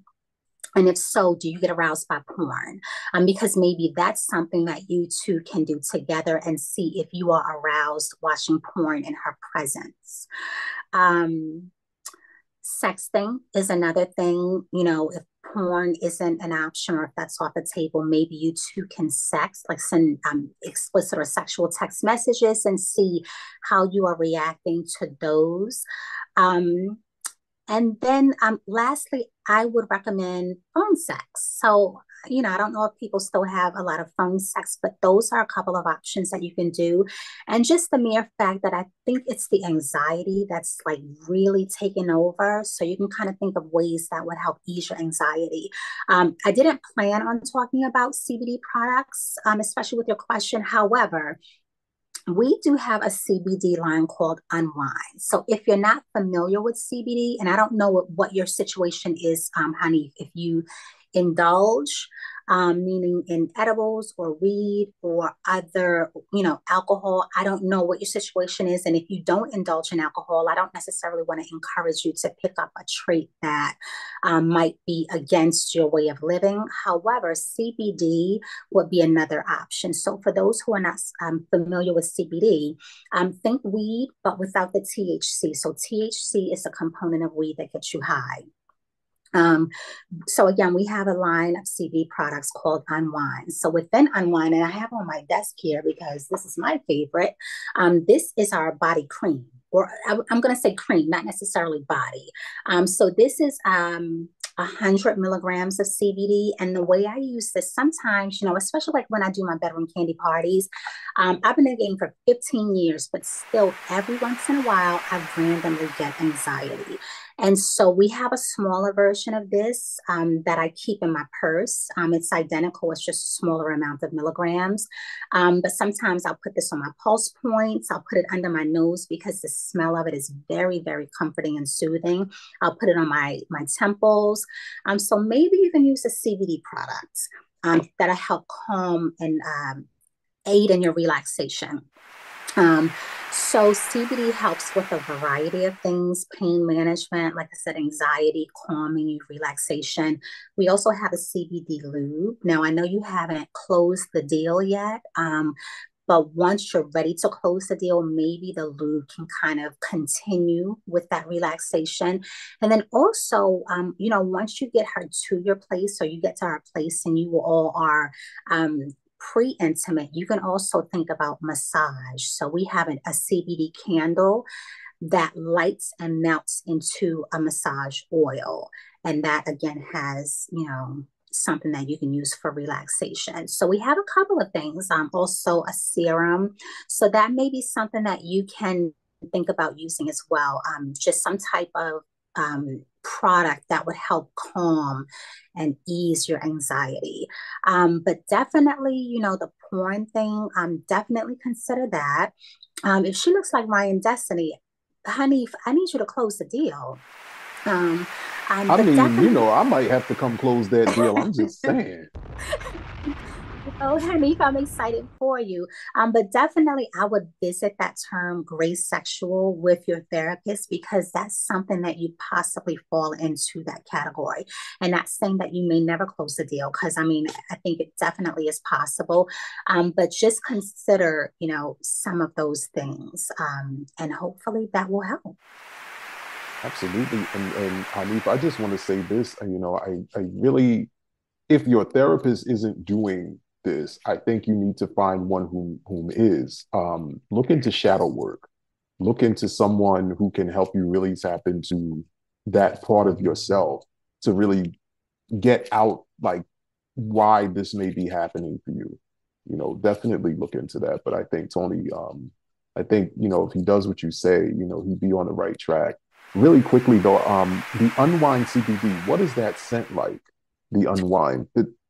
and if so, do you get aroused by porn? Um, because maybe that's something that you two can do together and see if you are aroused watching porn in her presence. Um, sexting is another thing, you know, if porn isn't an option or if that's off the table, maybe you two can sex, like send um, explicit or sexual text messages and see how you are reacting to those. Um, and then um, lastly, I would recommend phone sex. So, you know, I don't know if people still have a lot of phone sex, but those are a couple of options that you can do. And just the mere fact that I think it's the anxiety that's like really taken over. So you can kind of think of ways that would help ease your anxiety. Um, I didn't plan on talking about CBD products, um, especially with your question. However, we do have a CBD line called Unwind. So if you're not familiar with CBD, and I don't know what, what your situation is, um, honey, if you indulge um, meaning in edibles or weed or other, you know, alcohol. I don't know what your situation is. And if you don't indulge in alcohol, I don't necessarily want to encourage you to pick up a trait that um, might be against your way of living. However, CBD would be another option. So for those who are not um, familiar with CBD, um, think weed, but without the THC. So THC is a component of weed that gets you high. Um, so again, we have a line of CBD products called Unwind. So within Unwind, and I have on my desk here because this is my favorite. Um, this is our body cream, or I, am going to say cream, not necessarily body. Um, so this is um, 100 milligrams of CBD. And the way I use this sometimes, you know, especially like when I do my Bedroom Kandi parties, um, I've been in the game for 15 years, but still every once in a while, I randomly get anxiety. And so we have a smaller version of this um, that I keep in my purse. Um, it's identical, it's just a smaller amount of milligrams. Um, but sometimes I'll put this on my pulse points, I'll put it under my nose because the smell of it is very, very comforting and soothing. I'll put it on my, my temples. Um, so maybe you can use a CBD product um, that'll help calm and um, aid in your relaxation. So CBD helps with a variety of things, pain management, like I said, anxiety, calming, relaxation. We also have a CBD lube. Now I know you haven't closed the deal yet, um, but once you're ready to close the deal, maybe the lube can kind of continue with that relaxation. And then also, um, you know, once you get her to your place or you get to our place and you all are um, pre intimate, you can also think about massage. So we have an, a CBD candle that lights and melts into a massage oil. And that again has, you know, something that you can use for relaxation. So we have a couple of things, um, also a serum. So that may be something that you can think about using as well. Um, just some type of um, product that would help calm and ease your anxiety. Um, but definitely, you know, the porn thing, um, definitely consider that. Um, if she looks like Ryan Destiny, honey, I need you to close the deal. Um, um, I mean, you know, I might have to come close that deal. I'm just [laughs] saying. Oh, [laughs] Hanif, I'm excited for you. Um, but definitely, I would visit that term "gray sexual" with your therapist because that's something that you possibly fall into that category. And not saying that you may never close the deal, because I mean, I think it definitely is possible. Um, but just consider, you know, some of those things, um, and hopefully that will help. Absolutely. And, and Hanif, I just want to say this, you know, I, I really, if your therapist isn't doing this, I think you need to find one whom, whom is. Um, look into shadow work. Look into someone who can help you really tap into that part of yourself to really get out like why this may be happening for you. You know, definitely look into that. But I think Toni, um, I think, you know, if he does what you say, you know, he'd be on the right track. Really quickly though, um, the unwind CBD, what is that scent like? The unwind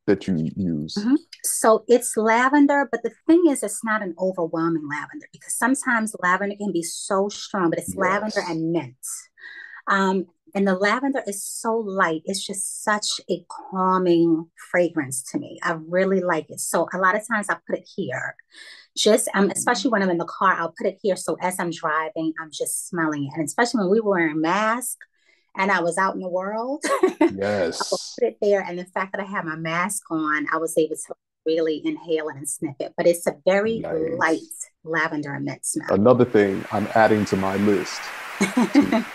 that you use? Mm-hmm. So it's lavender, but the thing is, it's not an overwhelming lavender because sometimes lavender can be so strong, but it's yes. lavender and mint. Um, and the lavender is so light. It's just such a calming fragrance to me. I really like it. So a lot of times I put it here. Just um, especially when I'm in the car, I'll put it here. So as I'm driving, I'm just smelling it. And especially when we were wearing masks and I was out in the world. [laughs] Yes. Put it there. And the fact that I had my mask on, I was able to really inhale it and sniff it. But it's a very nice. light lavender mint smell. Another thing I'm adding to my list. To,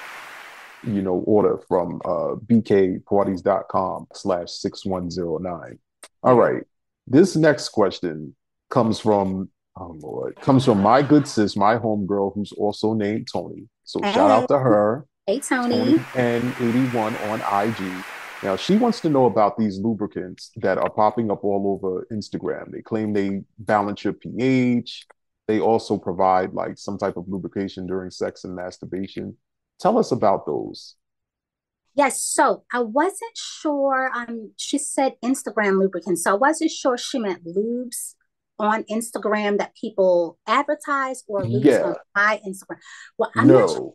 [laughs] you know, order from uh, bkparties.com slash 6109. All right. This next question comes from, oh Lord, comes from my good sis, my homegirl, who's also named Tony. So hey. shout out to her. Hey, Tony. Tony N81 on IG. Now, she wants to know about these lubricants that are popping up all over Instagram. They claim they balance your pH. They also provide like some type of lubrication during sex and masturbation. Tell us about those. Yes, so I wasn't sure. Um, she said Instagram lubricants, so I wasn't sure she meant lubes on Instagram that people advertise or lubes yeah. on my Instagram. Well, I'm no. not, sure.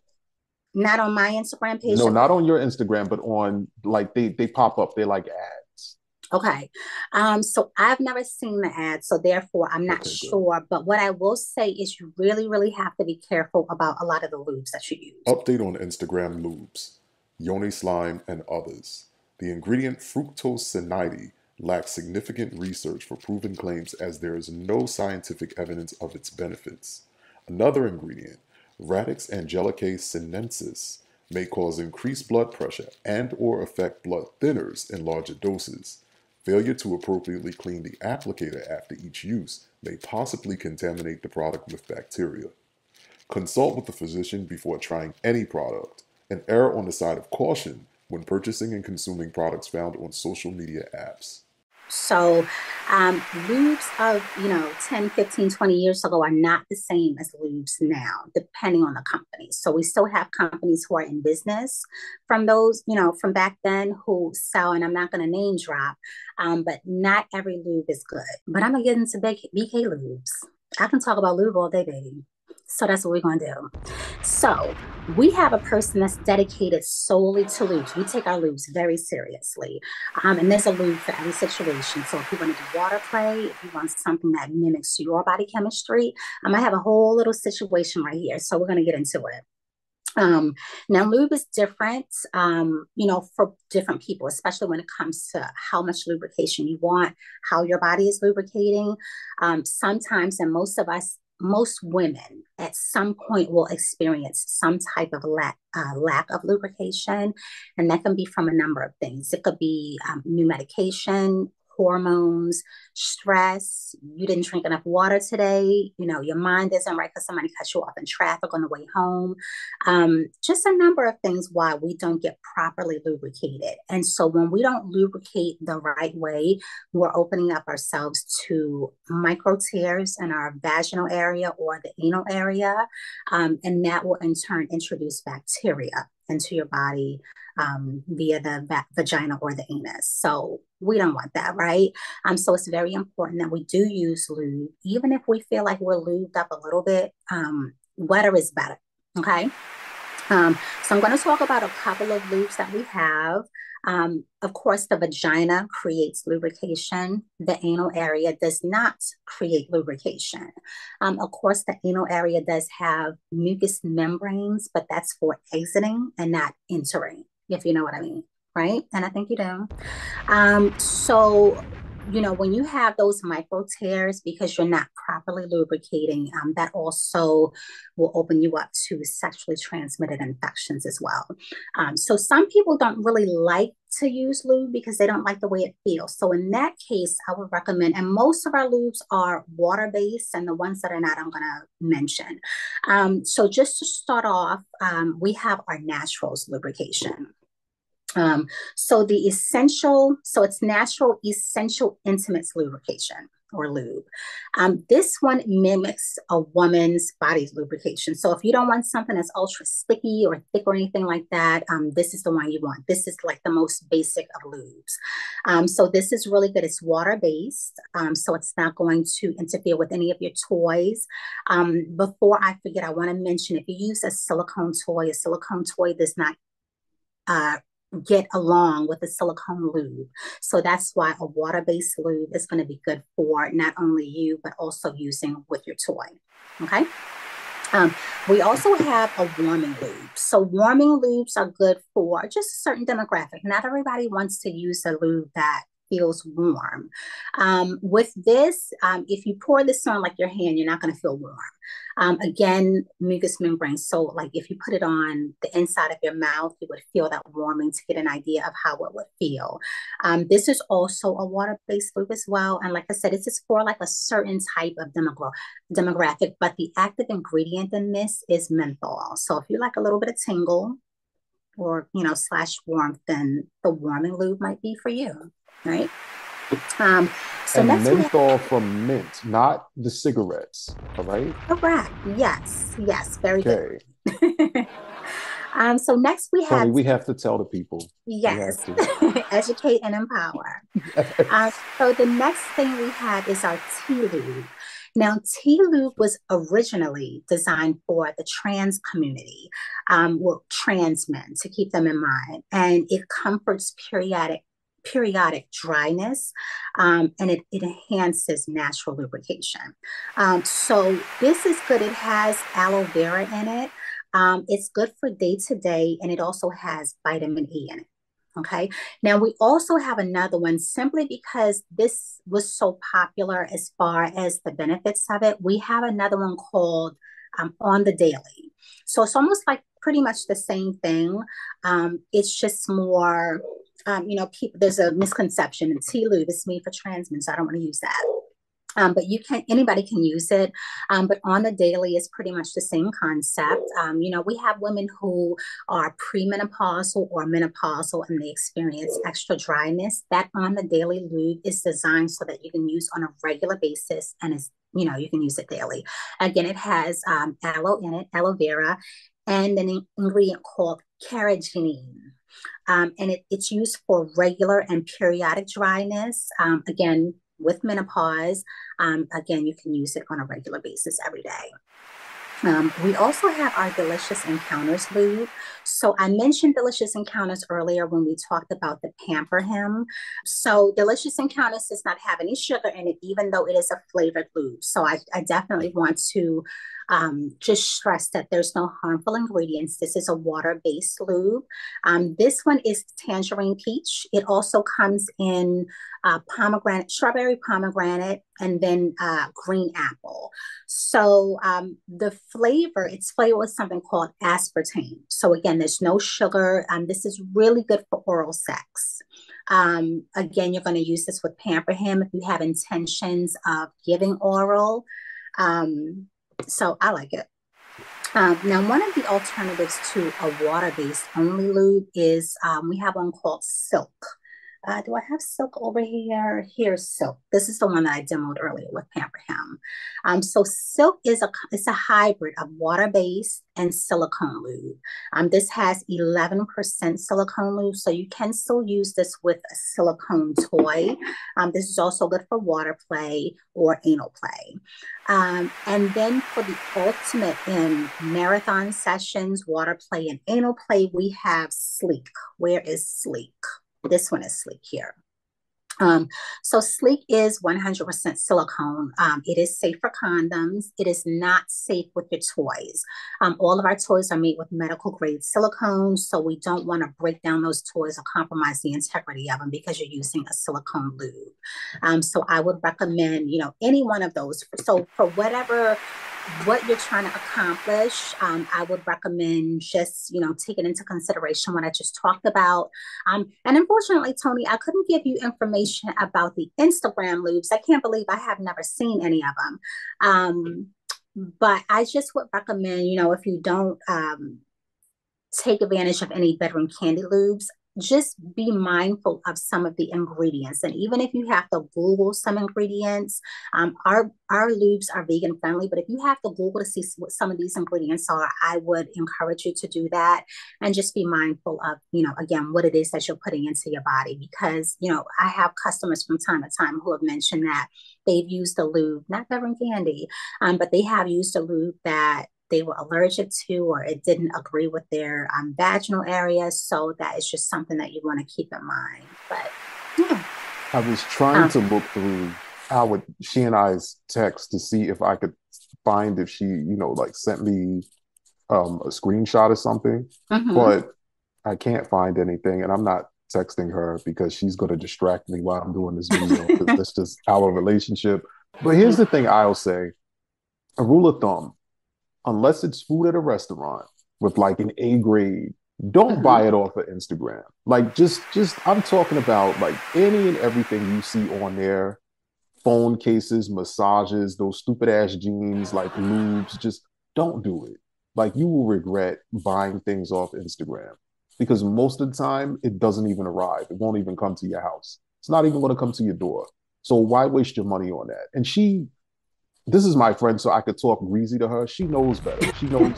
Not on my Instagram page. No, not on your Instagram, but on like they they pop up. They like ads. Okay. Um, so I've never seen the ad, so therefore I'm not okay, sure. Good. But what I will say is you really, really have to be careful about a lot of the lubes that you use. Update on Instagram lubes, Yoni Slime, and others. The ingredient fructosinide lacks significant research for proven claims as there is no scientific evidence of its benefits. Another ingredient, Radix angelicae sinensis, may cause increased blood pressure and or affect blood thinners in larger doses. Failure to appropriately clean the applicator after each use may possibly contaminate the product with bacteria. Consult with a physician before trying any product and err on the side of caution when purchasing and consuming products found on social media apps. So um, lubes of, you know, 10, 15, 20 years ago are not the same as lubes now, depending on the company. So we still have companies who are in business from those, you know, from back then who sell, and I'm not going to name drop, um, but not every lube is good. But I'm going to get into BK lubes. I can talk about lube all day, baby. So that's what we're going to do. So we have a person that's dedicated solely to lubes. We take our lubes very seriously. Um, and there's a lube for every situation. So if you want to do water play, if you want something that mimics your body chemistry, I'm going to have a whole little situation right here. So we're going to get into it. Um, now, lube is different, um, you know, for different people, especially when it comes to how much lubrication you want, how your body is lubricating. Um, sometimes, and most of us most women at some point will experience some type of lack, uh, lack of lubrication, and that can be from a number of things. It could be um, new medication, hormones, stress, you didn't drink enough water today, you know, your mind isn't right because somebody cut you off in traffic on the way home. Um, just a number of things why we don't get properly lubricated. And so when we don't lubricate the right way, we're opening up ourselves to micro tears in our vaginal area or the anal area. Um, and that will in turn introduce bacteria into your body um, via the va- vagina or the anus. So we don't want that, right? Um, so it's very important that we do use lube, even if we feel like we're lubed up a little bit. Um, wetter is better. Okay. Um, so I'm going to talk about a couple of lubes that we have. Um, of course, the vagina creates lubrication. The anal area does not create lubrication. Um, of course, the anal area does have mucous membranes, but that's for exiting and not entering, if you know what I mean right? And I think you do. Um, so, you know, when you have those micro tears because you're not properly lubricating, um, that also will open you up to sexually transmitted infections as well. Um, so, some people don't really like to use lube because they don't like the way it feels. So, in that case, I would recommend, and most of our lubes are water based, and the ones that are not, I'm going to mention. Um, so, just to start off, um, we have our naturals lubrication. Um, so the essential, so it's natural essential intimates lubrication or lube. Um, this one mimics a woman's body lubrication. So if you don't want something that's ultra sticky or thick or anything like that, um, this is the one you want. This is like the most basic of lubes. Um, so this is really good. It's water based, um, so it's not going to interfere with any of your toys. Um, before I forget, I want to mention if you use a silicone toy, a silicone toy does not uh, get along with a silicone lube. So that's why a water-based lube is going to be good for not only you, but also using with your toy. Okay. Um, we also have a warming lube. So warming lubes are good for just a certain demographic. Not everybody wants to use a lube that feels warm. Um, with this, um, if you pour this on like your hand, you're not going to feel warm. Um, again, mucous membrane. So, like if you put it on the inside of your mouth, you would feel that warming to get an idea of how it would feel. Um, this is also a water-based lube as well, and like I said, it's just for like a certain type of demogra- demographic. But the active ingredient in this is menthol. So, if you like a little bit of tingle, or you know slash warmth then the warming lube might be for you right? Um, so and menthol have... from mint, not the cigarettes. All right. Correct. Yes. Yes. Very okay. good. [laughs] um, so next we have. Toni, we have to tell the people. Yes. [laughs] Educate and empower. uh, so the next thing we have is our T lube. Now, T lube was originally designed for the trans community, um, well, trans men, to keep them in mind, and it comforts periodic periodic dryness um, and it, it, enhances natural lubrication. Um, so this is good. It has aloe vera in it. Um, it's good for day to day and it also has vitamin E in it. Okay. Now we also have another one simply because this was so popular as far as the benefits of it. We have another one called um, On the Daily. So it's almost like pretty much the same thing. Um, it's just more um, you know, people, there's a misconception and T-lube is made for trans men, so I don't want to use that. Um, but you can anybody can use it. Um, but on the daily is pretty much the same concept. Um, you know we have women who are premenopausal or menopausal and they experience extra dryness. That on the daily lube is designed so that you can use on a regular basis and is you know you can use it daily. Again it has um, aloe in it aloe vera and an ingredient called carrageenan um, and it, it's used for regular and periodic dryness. Um, again, with menopause, um, again, you can use it on a regular basis every day. Um, we also have our Delicious Encounters lube. So I mentioned Delicious Encounters earlier when we talked about the Pamper Him. So Delicious Encounters does not have any sugar in it, even though it is a flavored lube. So I, I definitely want to um, just stress that there's no harmful ingredients. This is a water-based lube. Um, this one is tangerine peach. It also comes in uh, pomegranate, strawberry pomegranate, and then uh, green apple. So um, the flavor, it's flavored with something called aspartame. So again, there's no sugar. Um, this is really good for oral sex. Um, again, you're going to use this with Pamper Him if you have intentions of giving oral. Um, so I like it. Um, now, one of the alternatives to a water-based only lube is um, we have one called Silk. Uh, do I have silk over here? Here's silk. This is the one that I demoed earlier with Pamper Him. Um, so silk is a it's a hybrid of water-based and silicone lube. Um, this has 11% silicone lube, so you can still use this with a silicone toy. Um, this is also good for water play or anal play. Um, and then for the ultimate in marathon sessions, water play, and anal play, we have Sleek. Where is Sleek? This one is sleek here. Um, so sleek is 100% silicone. Um, it is safe for condoms. It is not safe with your toys. Um, all of our toys are made with medical grade silicone, so we don't want to break down those toys or compromise the integrity of them because you're using a silicone lube. Um, so I would recommend, you know, any one of those. So for whatever what you're trying to accomplish, um, I would recommend just, you know, taking into consideration what I just talked about. Um, and unfortunately, Tony, I couldn't give you information about the Instagram lubes. I can't believe I have never seen any of them. Um, but I just would recommend, you know, if you don't um, take advantage of any Bedroom Kandi lubes, just be mindful of some of the ingredients. And even if you have to Google some ingredients, um, our, our lubes are vegan friendly, but if you have to Google to see what some of these ingredients are, I would encourage you to do that and just be mindful of, you know, again, what it is that you're putting into your body. Because, you know, I have customers from time to time who have mentioned that they've used a lube, not Bedroom Kandi, um, but they have used a lube that they were allergic to or it didn't agree with their um, vaginal area. So that is just something that you want to keep in mind. But yeah. I was trying um, to look through our she and I's text to see if I could find if she, you know, like sent me um, a screenshot or something, mm-hmm. but I can't find anything, and I'm not texting her because she's going to distract me while I'm doing this video. [laughs] that's just our relationship. But here's the thing I'll say a rule of thumb unless it's food at a restaurant with like an A grade, don't mm-hmm. buy it off of Instagram. Like just just I'm talking about like any and everything you see on there, phone cases, massages, those stupid ass jeans, like lubes, just don't do it. Like you will regret buying things off Instagram because most of the time it doesn't even arrive. It won't even come to your house. It's not even going to come to your door. So why waste your money on that? And she, this is my friend, so I could talk greasy to her. She knows better. She knows.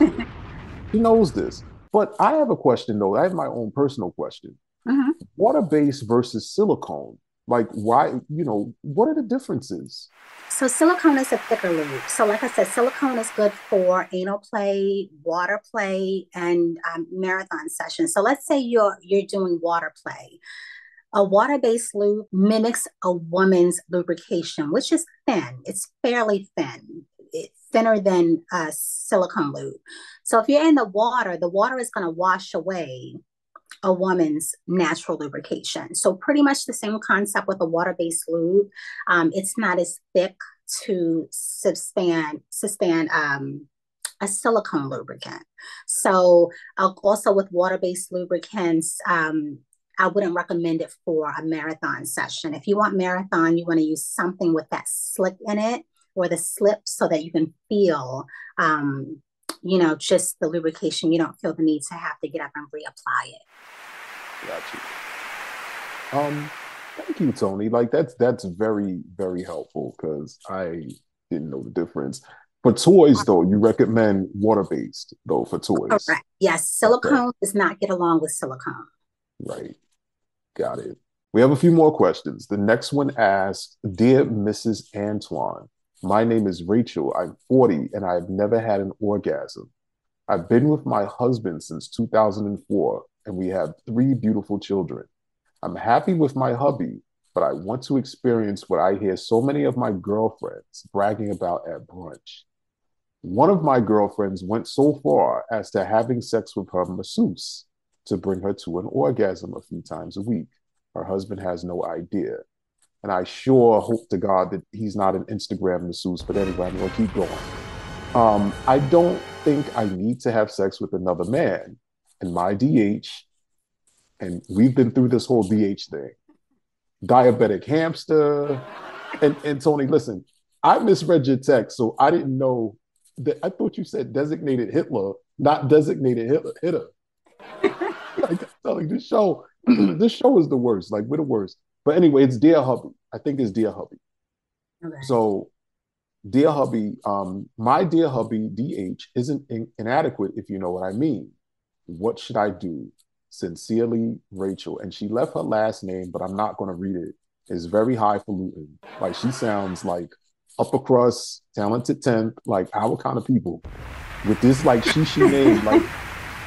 [laughs] she knows this. But I have a question though. I have my own personal question. Mm-hmm. Water based versus silicone. Like why? You know, what are the differences? So silicone is a thicker lube. So like I said, silicone is good for anal play, water play, and um, marathon sessions. So let's say you're you're doing water play. A water-based lube mimics a woman's lubrication, which is thin. It's fairly thin. It's thinner than a silicone lube. So if you're in the water, the water is going to wash away a woman's natural lubrication. So pretty much the same concept with a water-based lube. Um, it's not as thick to sustain sustain um, a silicone lubricant. So uh, also with water-based lubricants, um, I wouldn't recommend it for a marathon session. If you want marathon, you want to use something with that slip in it or the slip so that you can feel, um, you know, just the lubrication. You don't feel the need to have to get up and reapply it. Got you. Um, thank you, Toni. Like that's that's very very helpful because I didn't know the difference. For toys, though, you recommend water based though for toys. Correct. Yes, silicone okay. does not get along with silicone. Right. Got it. We have a few more questions. The next one asks Dear Mrs. Antoine, my name is Rachel. I'm 40 and I've never had an orgasm. I've been with my husband since 2004 and we have three beautiful children. I'm happy with my hubby, but I want to experience what I hear so many of my girlfriends bragging about at brunch. One of my girlfriends went so far as to having sex with her masseuse to bring her to an orgasm a few times a week. Her husband has no idea. And I sure hope to God that he's not an Instagram masseuse, but anyway, I'm gonna keep going. Um, I don't think I need to have sex with another man. And my DH, and we've been through this whole DH thing, diabetic hamster. And, and Toni, listen, I misread your text, so I didn't know that. I thought you said designated Hitler, not designated Hitler. Hitter. [laughs] like, like this show, [clears throat] this show is the worst. Like we're the worst. But anyway, it's Dear Hubby. I think it's Dear Hubby. Okay. So, Dear Hubby, um, my Dear Hubby DH isn't in- inadequate if you know what I mean. What should I do? Sincerely, Rachel. And she left her last name, but I'm not going to read it. It's very highfalutin. Like she sounds like upper crust, talented 10th, like our kind of people with this like she she [laughs] name. Like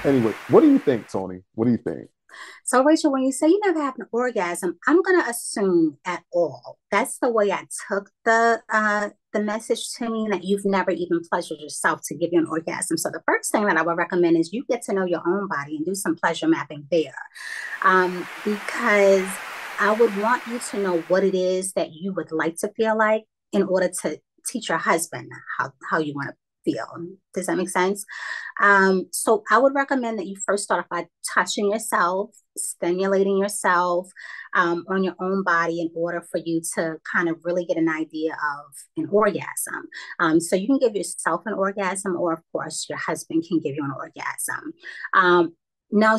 Anyway, what do you think, Toni? What do you think? So, Rachel, when you say you never have an orgasm, I'm going to assume at all. That's the way I took the uh, the message to me that you've never even pleasured yourself to give you an orgasm. So, the first thing that I would recommend is you get to know your own body and do some pleasure mapping there, um, because I would want you to know what it is that you would like to feel like in order to teach your husband how how you want to feel. Does that make sense? Um, so I would recommend that you first start by touching yourself, stimulating yourself um, on your own body in order for you to kind of really get an idea of an orgasm. Um, so you can give yourself an orgasm, or of course, your husband can give you an orgasm. Um, now,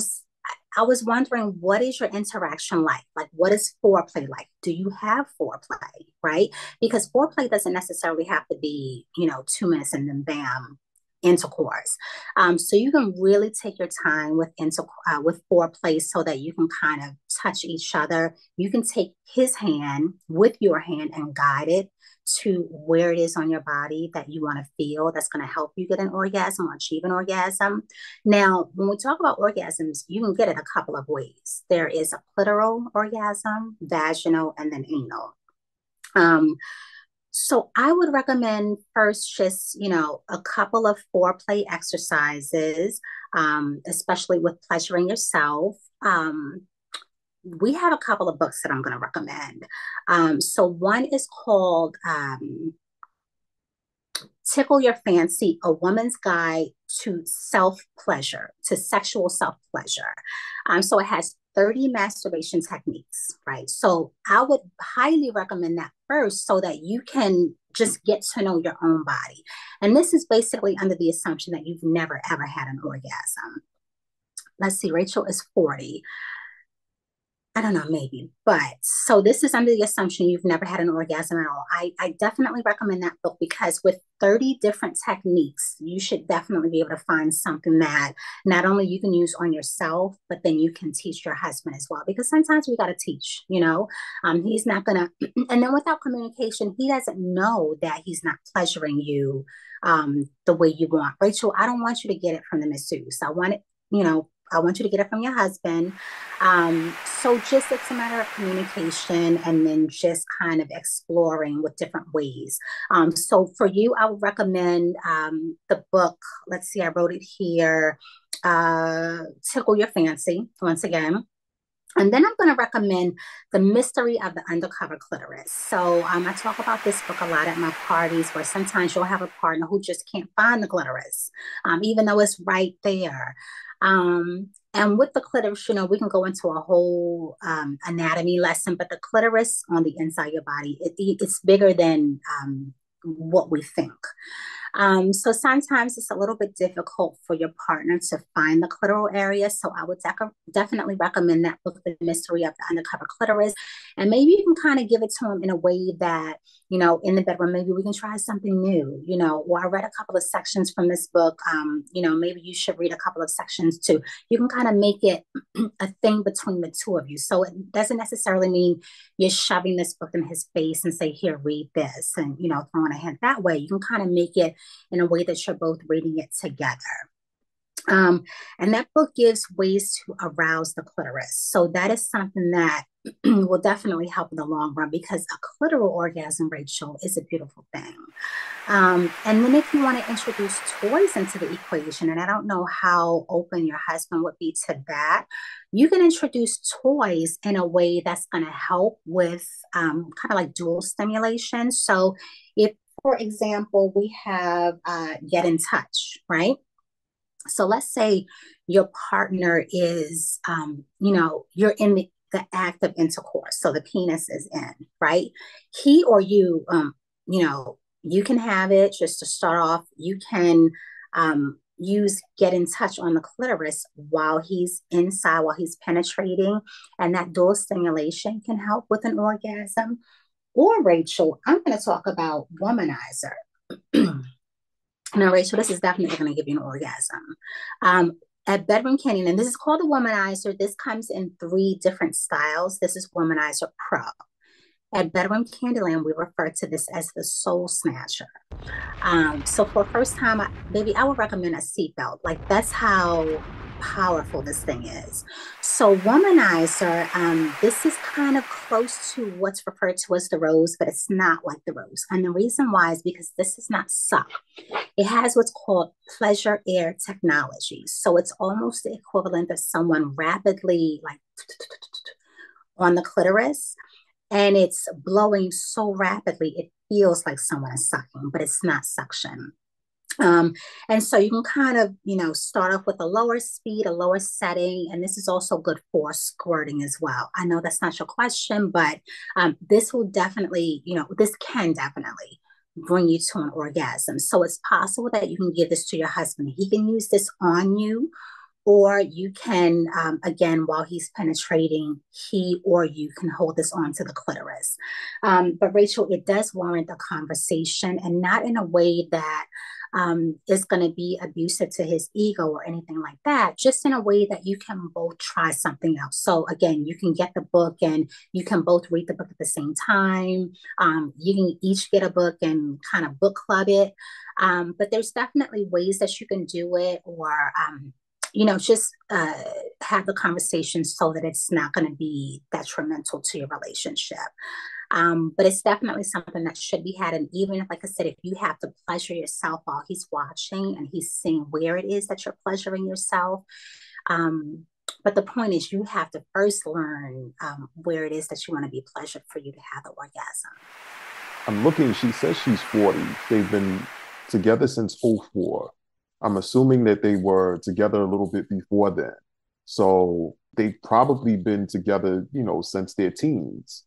I was wondering, what is your interaction like? Like, what is foreplay like? Do you have foreplay, right? Because foreplay doesn't necessarily have to be, you know, two minutes and then bam, intercourse. Um, so you can really take your time with inter- uh, with foreplay so that you can kind of touch each other. You can take his hand with your hand and guide it to where it is on your body that you want to feel that's going to help you get an orgasm or achieve an orgasm. Now, when we talk about orgasms, you can get it a couple of ways. There is a clitoral orgasm, vaginal, and then anal. Um, so I would recommend first just, you know, a couple of foreplay exercises, um, especially with pleasuring yourself. Um, we have a couple of books that I'm going to recommend. Um, so one is called um, Tickle Your Fancy, A Woman's Guide to Self Pleasure, to Sexual Self Pleasure. Um, so it has 30 masturbation techniques, right? So I would highly recommend that first so that you can just get to know your own body. And this is basically under the assumption that you've never ever had an orgasm. Let's see, Rachel is 40. I don't know, maybe. But so this is under the assumption you've never had an orgasm at all. I, I definitely recommend that book because with 30 different techniques, you should definitely be able to find something that not only you can use on yourself, but then you can teach your husband as well. Because sometimes we got to teach, you know, um, he's not going to, [clears throat] and then without communication, he doesn't know that he's not pleasuring you um, the way you want. Rachel, I don't want you to get it from the masseuse. I want it, you know, I want you to get it from your husband. Um, so just it's a matter of communication and then just kind of exploring with different ways. Um, so for you, I would recommend um, the book. Let's see, I wrote it here. Uh, Tickle Your Fancy, once again. And then I'm going to recommend The Mystery of the Undercover Clitoris. So um, I talk about this book a lot at my parties where sometimes you'll have a partner who just can't find the clitoris, um, even though it's right there. Um, and with the clitoris, you know, we can go into a whole um, anatomy lesson, but the clitoris on the inside of your body, it, it's bigger than um, what we think. Um, so sometimes it's a little bit difficult for your partner to find the clitoral area. So I would dec- definitely recommend that book, The Mystery of the Undercover Clitoris. And maybe you can kind of give it to him in a way that, you know, in the bedroom, maybe we can try something new, you know, or I read a couple of sections from this book. Um, you know, maybe you should read a couple of sections too. You can kind of make it [clears throat] a thing between the two of you. So it doesn't necessarily mean you're shoving this book in his face and say, here, read this, and, you know, throwing a hint that way. You can kind of make it in a way that you're both reading it together. Um, and that book gives ways to arouse the clitoris. So that is something that [clears throat] will definitely help in the long run because a clitoral orgasm, Rachel, is a beautiful thing. Um, and then if you want to introduce toys into the equation, and I don't know how open your husband would be to that, you can introduce toys in a way that's going to help with um, kind of like dual stimulation. So if for example, we have uh, get in touch, right? So let's say your partner is, um, you know, you're in the, the act of intercourse. So the penis is in, right? He or you, um, you know, you can have it just to start off. You can um, use get in touch on the clitoris while he's inside, while he's penetrating. And that dual stimulation can help with an orgasm. Or Rachel, I'm going to talk about womanizer. [clears throat] now, Rachel, this is definitely going to give you an orgasm. Um, at Bedroom Kandi, and this is called the womanizer. This comes in three different styles. This is Womanizer Pro. At Bedroom Candyland, we refer to this as the Soul Snatcher. Um, so for first time, I, maybe I would recommend a seatbelt. Like that's how powerful this thing is. So, womanizer, um, this is kind of close to what's referred to as the rose, but it's not like the rose. And the reason why is because this is not suck. It has what's called pleasure air technology. So, it's almost the equivalent of someone rapidly, like, [tsk] on the clitoris, and it's blowing so rapidly, it feels like someone is sucking, but it's not suction. Um, and so you can kind of, you know, start off with a lower speed, a lower setting, and this is also good for squirting as well. I know that's not your question, but um, this will definitely, you know, this can definitely bring you to an orgasm. So it's possible that you can give this to your husband. He can use this on you, or you can, um, again, while he's penetrating, he or you can hold this onto the clitoris. Um, but Rachel, it does warrant a conversation and not in a way that um, is going to be abusive to his ego or anything like that, just in a way that you can both try something else. So, again, you can get the book and you can both read the book at the same time. Um, you can each get a book and kind of book club it. Um, but there's definitely ways that you can do it or um, you know, just uh, have the conversation so that it's not going to be detrimental to your relationship. Um, but it's definitely something that should be had. And even if, like I said, if you have to pleasure yourself while he's watching and he's seeing where it is that you're pleasuring yourself. Um, but the point is, you have to first learn um, where it is that you want to be pleasured for you to have the orgasm. I'm looking, she says she's 40. They've been together since 04. I'm assuming that they were together a little bit before then. So they've probably been together, you know, since their teens.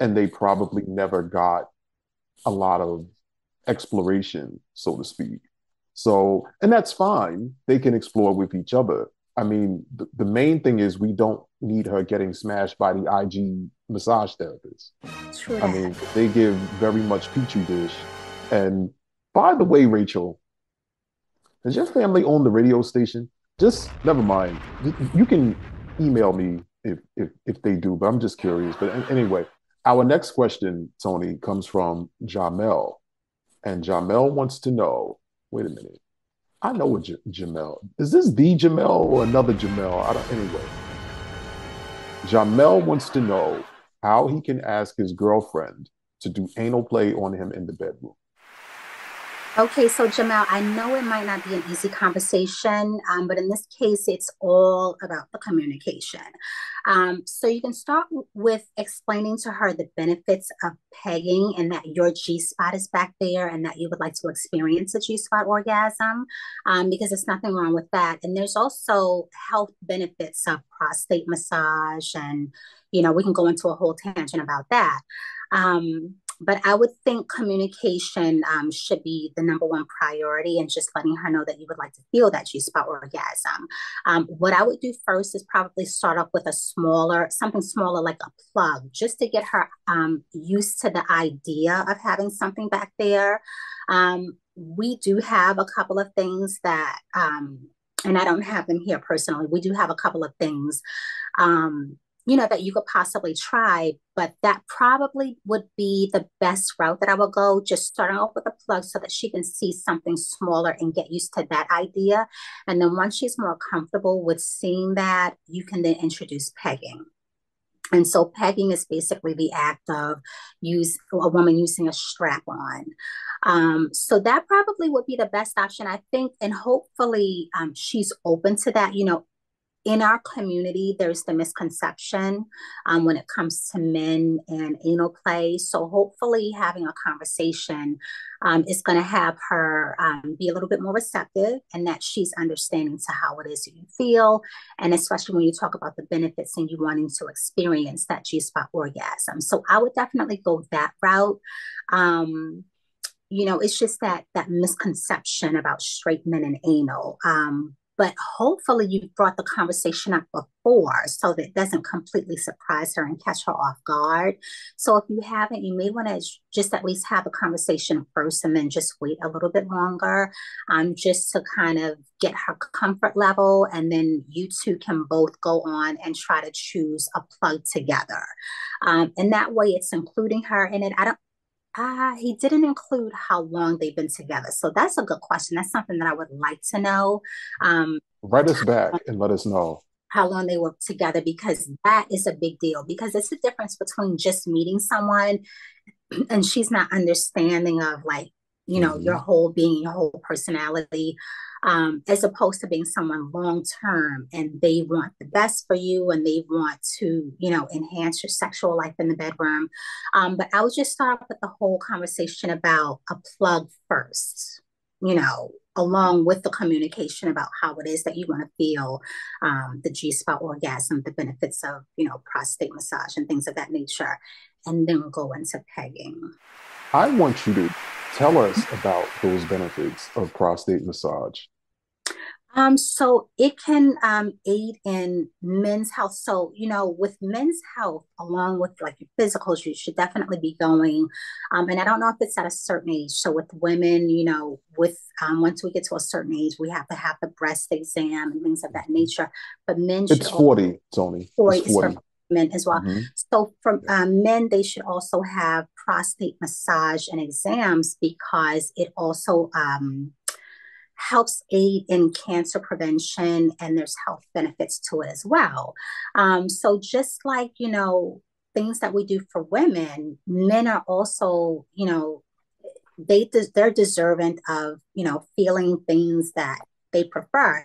And they probably never got a lot of exploration, so to speak. So, and that's fine. They can explore with each other. I mean, the, the main thing is we don't need her getting smashed by the IG massage therapist. True. I mean, they give very much petri dish. And by the way, Rachel, does your family own the radio station? Just never mind. You can email me if if, if they do, but I'm just curious. But anyway, our next question, Toni, comes from Jamel. And Jamel wants to know, wait a minute. I know what J- Jamel. Is this the Jamel or another Jamel? I don't anyway. Jamel wants to know how he can ask his girlfriend to do anal play on him in the bedroom. Okay, so Jamel, I know it might not be an easy conversation, um, but in this case, it's all about the communication. Um, so you can start with explaining to her the benefits of pegging and that your G spot is back there and that you would like to experience a G spot orgasm um, because there's nothing wrong with that. And there's also health benefits of prostate massage, and you know, we can go into a whole tangent about that. Um, but I would think communication um, should be the number one priority and just letting her know that you would like to feel that G spot orgasm. Um, what I would do first is probably start off with a smaller, something smaller like a plug, just to get her um, used to the idea of having something back there. Um, we do have a couple of things that, um, and I don't have them here personally, we do have a couple of things um, you know, that you could possibly try, but that probably would be the best route that I would go, just starting off with a plug so that she can see something smaller and get used to that idea. And then once she's more comfortable with seeing that, you can then introduce pegging. And so pegging is basically the act of use a woman using a strap on. Um, so that probably would be the best option, I think, and hopefully um, she's open to that. You know, in our community, there's the misconception um, when it comes to men and anal play. So hopefully, having a conversation um, is going to have her um, be a little bit more receptive, and that she's understanding to how it is that you feel, and especially when you talk about the benefits and you wanting to experience that G spot orgasm. So I would definitely go that route um, you know it's just that that misconception about straight men and anal um, but hopefully you brought the conversation up before so that it doesn't completely surprise her and catch her off guard. So if you haven't, you may want to just at least have a conversation first and then just wait a little bit longer um, just to kind of get her comfort level. And then you two can both go on and try to choose a plug together. Um, and that way it's including her in it. I don't uh, he didn't include how long they've been together. So that's a good question. That's something that I would like to know. Um, Write us back and let us know how long they work together because that is a big deal because it's the difference between just meeting someone [clears throat] and she's not understanding of like you know mm-hmm. your whole being your whole personality um, as opposed to being someone long term and they want the best for you and they want to, you know, enhance your sexual life in the bedroom. Um, but I would just start with the whole conversation about a plug first, you know, along with the communication about how it is that you want to feel um, the G spot orgasm, the benefits of, you know, prostate massage and things of that nature, and then go into pegging. I want you to tell us about those benefits of prostate massage. Um, so it can um, aid in men's health. So, you know, with men's health, along with like your physicals, you should definitely be going. Um, and I don't know if it's at a certain age. So with women, you know, with um, once we get to a certain age, we have to have the breast exam and things of that nature. But men, it's forty, Toni. 40, it's 40. Men as well. Mm-hmm. So from um, men, they should also have prostate massage and exams because it also um, helps aid in cancer prevention and there's health benefits to it as well. Um, so just like, you know, things that we do for women, men are also, you know, they they're deserving of, you know, feeling things that they prefer.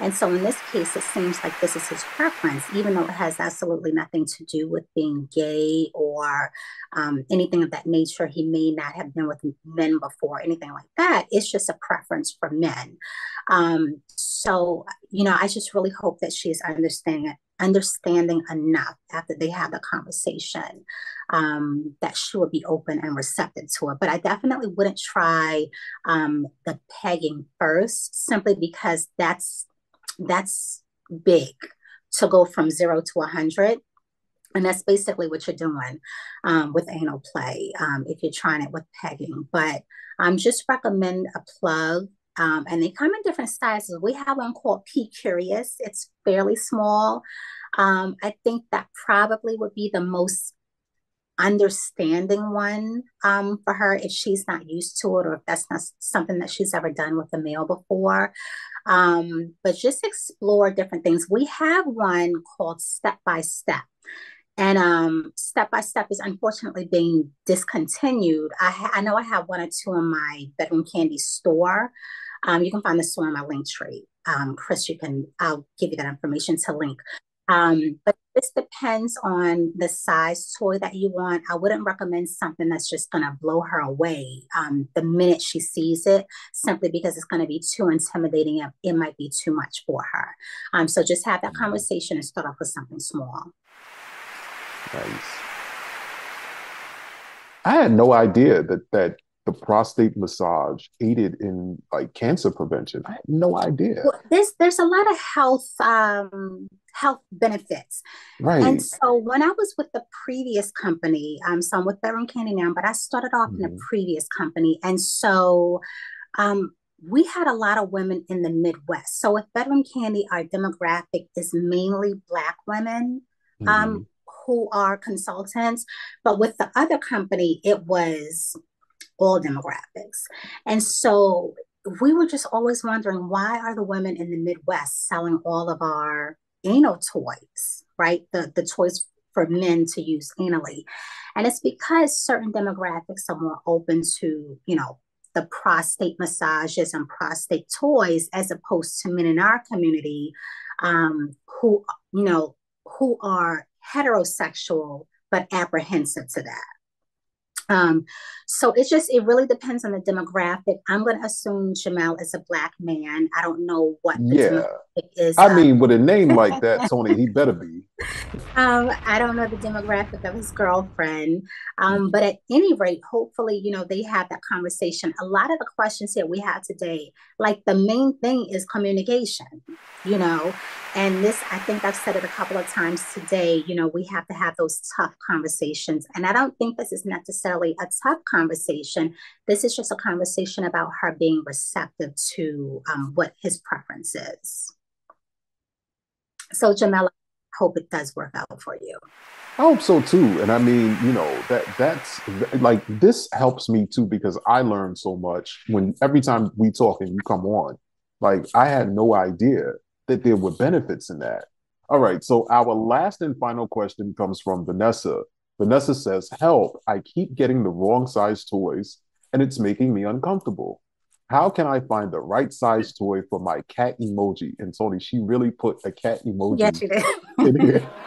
And so in this case, it seems like this is his preference, even though it has absolutely nothing to do with being gay or um, anything of that nature. He may not have been with men before, anything like that. It's just a preference for men. Um, so, you know, I just really hope that she's understanding understanding enough after they have the conversation um, that she would be open and receptive to it. But I definitely wouldn't try um, the pegging first, simply because that's that's big to go from zero to a hundred. And that's basically what you're doing um, with anal play um, if you're trying it with pegging. But um, just recommend a plug um, and they come in different sizes. We have one called P Curious. It's fairly small. Um, I think that probably would be the most understanding one um, for her if she's not used to it or if that's not something that she's ever done with a male before. Um, but just explore different things. We have one called Step by Step. And um, step by step is unfortunately being discontinued. I, ha- I know I have one or two in my Bedroom Kandi store. Um, you can find the store on my Linktree. Um, Cris, you can, I'll give you that information to link. Um, but this depends on the size toy that you want. I wouldn't recommend something that's just going to blow her away um, the minute she sees it, simply because it's going to be too intimidating. It, it might be too much for her. Um, so just have that mm-hmm. conversation and start off with something small. Nice. I had no idea that that the prostate massage aided in like cancer prevention. I had no idea. Well, there's there's a lot of health um, health benefits. Right. And so when I was with the previous company, um, so I'm with Bedroom Kandi now, but I started off mm-hmm. in a mm-hmm. previous company, and so um, we had a lot of women in the Midwest. So with Bedroom Kandi, our demographic is mainly Black women. Um, mm-hmm. Um, who are consultants, but with the other company, it was all demographics. And so we were just always wondering why are the women in the Midwest selling all of our anal toys, right? The the toys for men to use anally. And it's because certain demographics are more open to, you know, the prostate massages and prostate toys as opposed to men in our community um, who, you know, who are heterosexual but apprehensive to that. Um, so it's just it really depends on the demographic. I'm going to assume Jamal is a black man. I don't know what yeah is. I um, mean, with a [laughs] name like that, Toni, he better be. Um, I don't know the demographic of his girlfriend, um, but at any rate, hopefully, you know, they have that conversation. A lot of the questions here we have today, like the main thing is communication. You know, and this, I think I've said it a couple of times today. You know, we have to have those tough conversations, and I don't think this is necessarily a tough conversation. This is just a conversation about her being receptive to um, what his preference is. So Jamela, hope it does work out for you. I hope so too. And I mean, you know, that that's like this helps me too because I learn so much when every time we talk and you come on. Like I had no idea that there were benefits in that. All right. So our last and final question comes from Vanessa. Vanessa says, Help, I keep getting the wrong size toys and it's making me uncomfortable how can I find the right size toy for my cat emoji? And Toni, she really put a cat emoji yes, she did. in here. [laughs]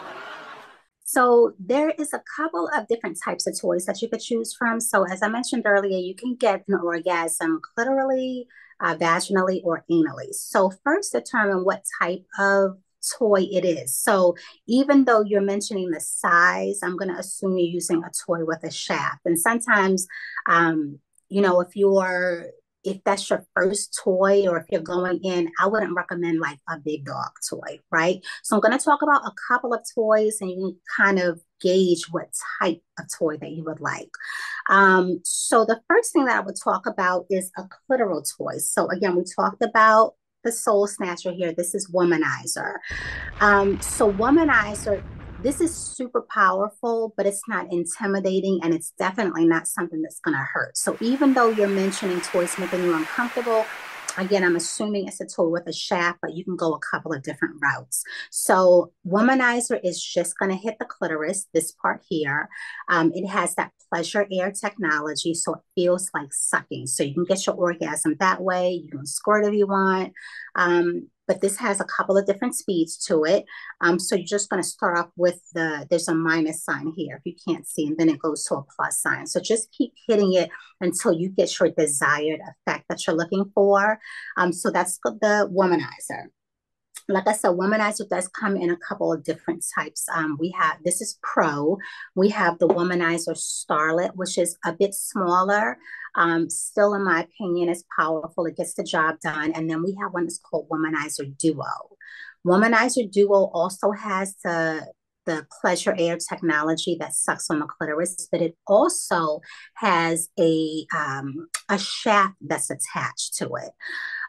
So there is a couple of different types of toys that you could choose from. So as I mentioned earlier, you can get an orgasm clitorally, uh, vaginally, or anally. So first determine what type of toy it is. So even though you're mentioning the size, I'm going to assume you're using a toy with a shaft. And sometimes, um, you know, if you're if that's your first toy or if you're going in, I wouldn't recommend like a big dog toy, right? So I'm going to talk about a couple of toys and you can kind of gauge what type of toy that you would like. Um, so the first thing that I would talk about is a clitoral toy. So again, we talked about the soul snatcher here. This is womanizer. Um, so womanizer this is super powerful, but it's not intimidating and it's definitely not something that's going to hurt. So even though you're mentioning toys making you uncomfortable, Again, I'm assuming it's a tool with a shaft, but you can go a couple of different routes. So womanizer is just going to hit the clitoris, this part here. Um, it has that pleasure air technology, so it feels like sucking. So you can get your orgasm that way. You can squirt if you want. Um, but this has a couple of different speeds to it. Um, so you're just going to start off with the, there's a minus sign here if you can't see, and then it goes to a plus sign. So just keep hitting it until you get your desired effect that you're looking for. Um, so that's the womanizer like I said, womanizer does come in a couple of different types. Um, we have this is pro. We have the womanizer starlet, which is a bit smaller. Um, still, in my opinion, is powerful. It gets the job done. And then we have one that's called womanizer duo. Womanizer duo also has the the pleasure air technology that sucks on the clitoris, but it also has a um, a shaft that's attached to it.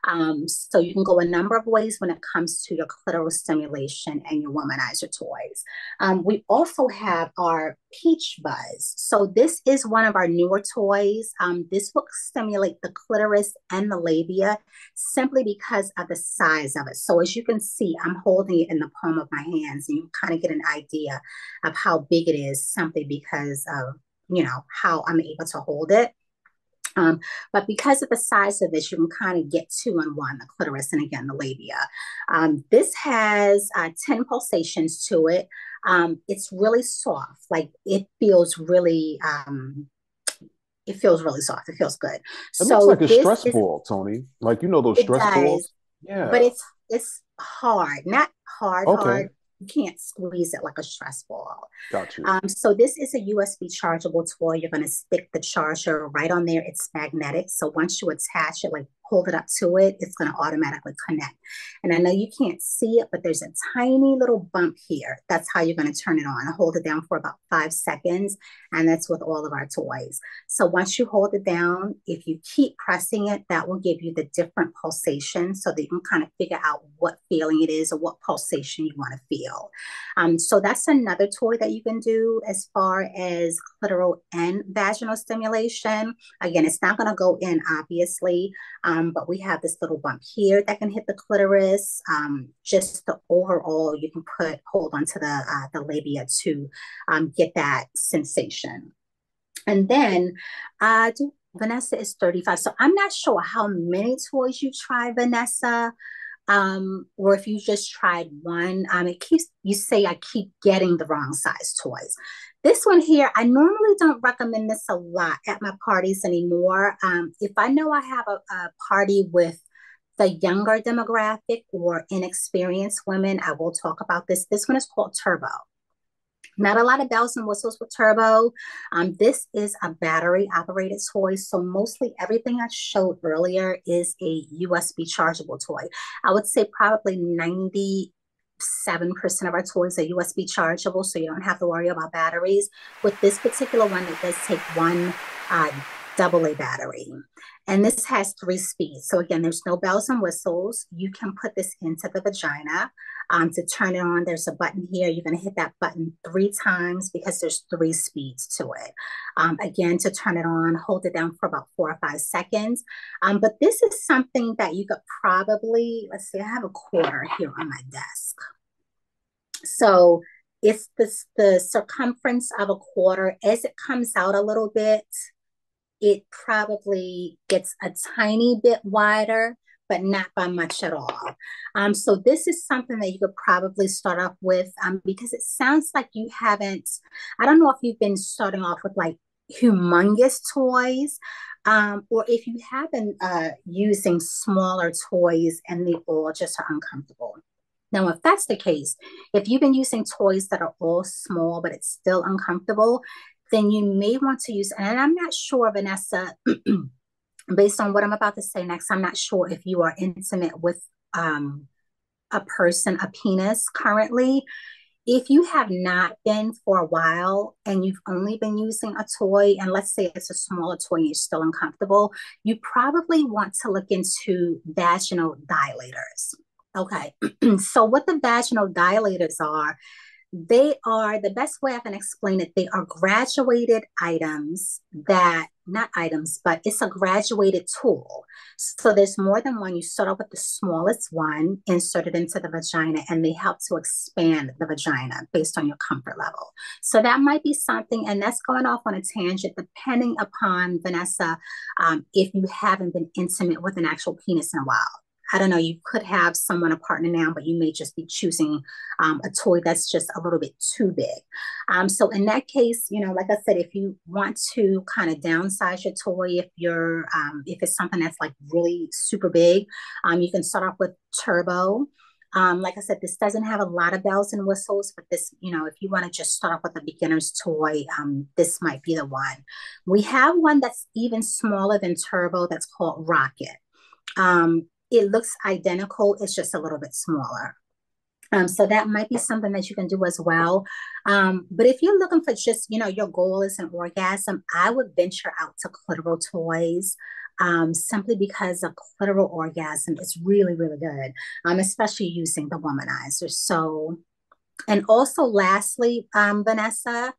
Um, so you can go a number of ways when it comes to your clitoral stimulation and your womanizer toys. Um, we also have our Peach Buzz. So this is one of our newer toys. Um, this will stimulate the clitoris and the labia simply because of the size of it. So as you can see, I'm holding it in the palm of my hands and you kind of get an idea of how big it is simply because of, you know, how I'm able to hold it. Um, but because of the size of this, you can kind of get two in one, the clitoris and again, the labia. Um, this has uh, 10 pulsations to it. Um, it's really soft, like it feels really, um, it feels really soft. It feels good. It so looks like a stress is, ball, Toni. Like, you know, those stress does, balls. Yeah. But it's, it's hard, not hard, okay. hard, you can't squeeze it like a stress ball. Got you. Um, so this is a USB chargeable toy. You're going to stick the charger right on there. It's magnetic. So once you attach it, like hold it up to it, it's going to automatically connect. And I know you can't see it, but there's a tiny little bump here. That's how you're going to turn it on. hold it down for about five seconds. And that's with all of our toys. So once you hold it down, if you keep pressing it, that will give you the different pulsations so that you can kind of figure out what feeling it is or what pulsation you want to feel. Um, so that's another toy that you can do as far as clitoral and vaginal stimulation. Again, it's not going to go in, obviously. Um, um, but we have this little bump here that can hit the clitoris. Um, just the overall, you can put hold onto the uh, the labia to um, get that sensation. And then uh, do, Vanessa is 35. So I'm not sure how many toys you try, Vanessa um, or if you just tried one. Um, it keeps you say I keep getting the wrong size toys. This one here, I normally don't recommend this a lot at my parties anymore. Um, if I know I have a, a party with the younger demographic or inexperienced women, I will talk about this. This one is called Turbo. Not a lot of bells and whistles with Turbo. Um, this is a battery operated toy. So mostly everything I showed earlier is a USB chargeable toy. I would say probably 97% of our toys are USB chargeable, so you don't have to worry about batteries. With this particular one, it does take one uh, double A battery. And this has three speeds. So again, there's no bells and whistles. You can put this into the vagina. Um, to turn it on, there's a button here. You're going to hit that button three times because there's three speeds to it. Um, again, to turn it on, hold it down for about four or five seconds. Um, but this is something that you could probably, let's see, I have a quarter here on my desk. So it's the, the circumference of a quarter. As it comes out a little bit, it probably gets a tiny bit wider, but not by much at all. Um, so this is something that you could probably start off with um, because it sounds like you haven't, I don't know if you've been starting off with like humongous toys um, or if you have been uh, using smaller toys and they all just are uncomfortable. Now, if that's the case, if you've been using toys that are all small but it's still uncomfortable, then you may want to use, and I'm not sure, Vanessa, [clears throat] based on what I'm about to say next, I'm not sure if you are intimate with um, a person, a penis currently. If you have not been for a while and you've only been using a toy, and let's say it's a smaller toy and you're still uncomfortable, you probably want to look into vaginal dilators. Okay, [clears throat] so what the vaginal dilators are they are the best way I can explain it. They are graduated items that, not items, but it's a graduated tool. So there's more than one. You start off with the smallest one, insert it into the vagina, and they help to expand the vagina based on your comfort level. So that might be something, and that's going off on a tangent, depending upon Vanessa, um, if you haven't been intimate with an actual penis in a while. I don't know, you could have someone, a partner now, but you may just be choosing um, a toy that's just a little bit too big. Um, so in that case, you know, like I said, if you want to kind of downsize your toy, if you're, um, if it's something that's like really super big, um, you can start off with Turbo. Um, like I said, this doesn't have a lot of bells and whistles, but this, you know, if you want to just start off with a beginner's toy, um, this might be the one. We have one that's even smaller than Turbo that's called Rocket. Um, it looks identical, it's just a little bit smaller. Um, so that might be something that you can do as well. Um, but if you're looking for just, you know, your goal is an orgasm, I would venture out to clitoral toys. Um, simply because a clitoral orgasm is really, really good, um, especially using the womanizer. So, and also lastly, um, Vanessa,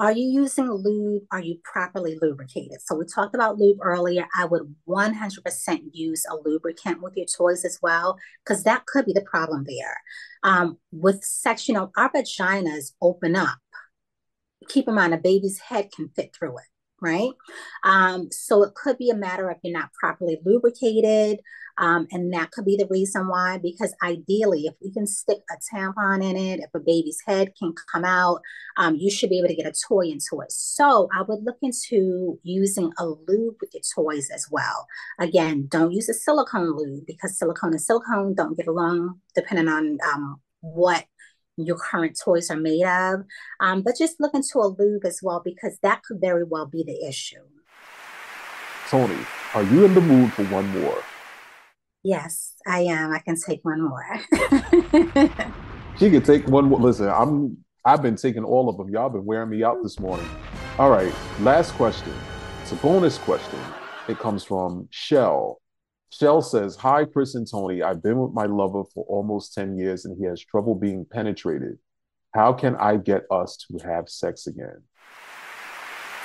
are you using lube? Are you properly lubricated? So we talked about lube earlier. I would 100% use a lubricant with your toys as well, because that could be the problem there. Um, with sex, you know, our vaginas open up. Keep in mind, a baby's head can fit through it right? Um, so it could be a matter of you're not properly lubricated. Um, and that could be the reason why, because ideally, if we can stick a tampon in it, if a baby's head can come out, um, you should be able to get a toy into it. So I would look into using a lube with your toys as well. Again, don't use a silicone lube because silicone and silicone don't get along depending on um, what your current toys are made of. Um, but just look into a lube as well because that could very well be the issue. Toni, are you in the mood for one more? Yes, I am. I can take one more. [laughs] she can take one more. Listen, I'm I've been taking all of them. Y'all been wearing me out this morning. All right, last question. It's a bonus question. It comes from Shell. Shell says, Hi, Cris and Toni. I've been with my lover for almost 10 years and he has trouble being penetrated. How can I get us to have sex again?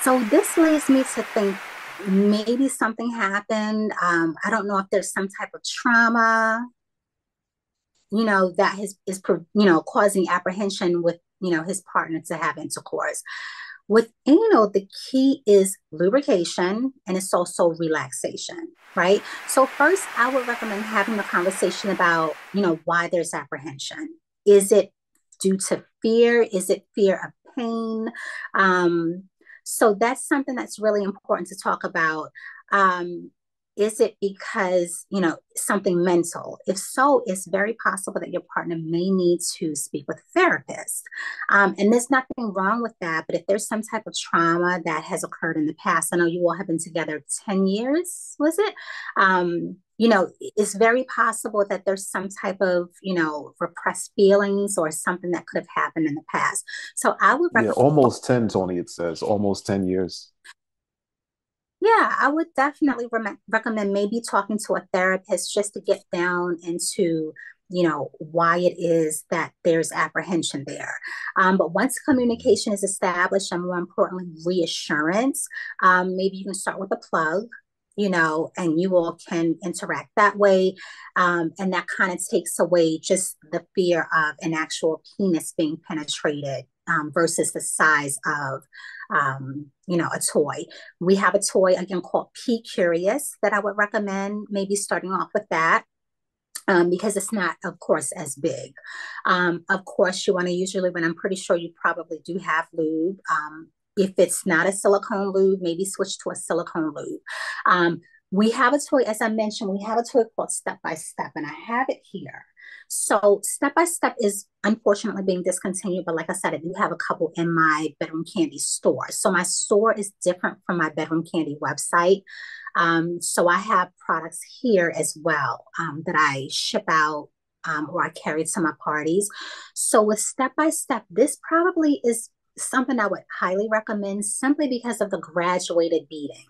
So, this leads me to think maybe something happened. Um, I don't know if there's some type of trauma, you know, that is, is you know, causing apprehension with, you know, his partner to have intercourse. With anal, the key is lubrication and it's also relaxation, right? So first, I would recommend having a conversation about, you know, why there's apprehension. Is it due to fear? Is it fear of pain? Um, so that's something that's really important to talk about. Um, is it because you know something mental? If so it's very possible that your partner may need to speak with a therapist. Um, and there's nothing wrong with that but if there's some type of trauma that has occurred in the past i know you all have been together 10 years was it? Um, you know it's very possible that there's some type of you know repressed feelings or something that could have happened in the past. So i would recommend- yeah almost 10 toni it says almost 10 years yeah, I would definitely re- recommend maybe talking to a therapist just to get down into you know why it is that there's apprehension there. Um, but once communication is established and more importantly reassurance um, maybe you can start with a plug you know and you all can interact that way. Um, and that kind of takes away just the fear of an actual penis being penetrated um, versus the size of um, you know a toy we have a toy again called p curious that i would recommend maybe starting off with that um, because it's not, of course, as big. Um, of course, you want to usually, when I'm pretty sure you probably do have lube. Um, if it's not a silicone lube, maybe switch to a silicone lube. Um, we have a toy, as I mentioned, we have a toy called Step by Step, and I have it here. So step by step is unfortunately being discontinued, but like I said, I do have a couple in my Bedroom Kandi store. So my store is different from my Bedroom Kandi website. Um, so I have products here as well um, that I ship out um, or I carry to my parties. So with step by step, this probably is something I would highly recommend simply because of the graduated beading.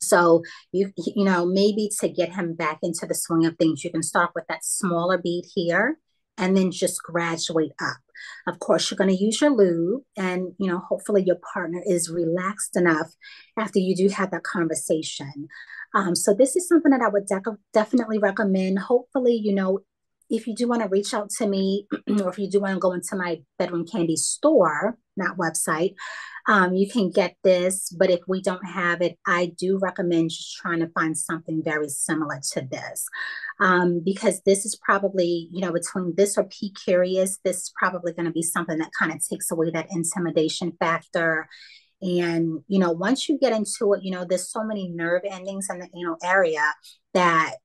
So you you know maybe to get him back into the swing of things, you can start with that smaller bead here and then just graduate up. Of course, you're going to use your lube, and you know hopefully your partner is relaxed enough after you do have that conversation. Um, so this is something that I would de- definitely recommend. Hopefully, you know if you do want to reach out to me [clears throat] or if you do want to go into my Bedroom Kandi store not website. Um, you can get this but if we don't have it i do recommend just trying to find something very similar to this. Um, because this is probably you know between this or p curious this is probably going to be something that kind of takes away that intimidation factor. And you know once you get into it you know there's so many nerve endings in the anal area that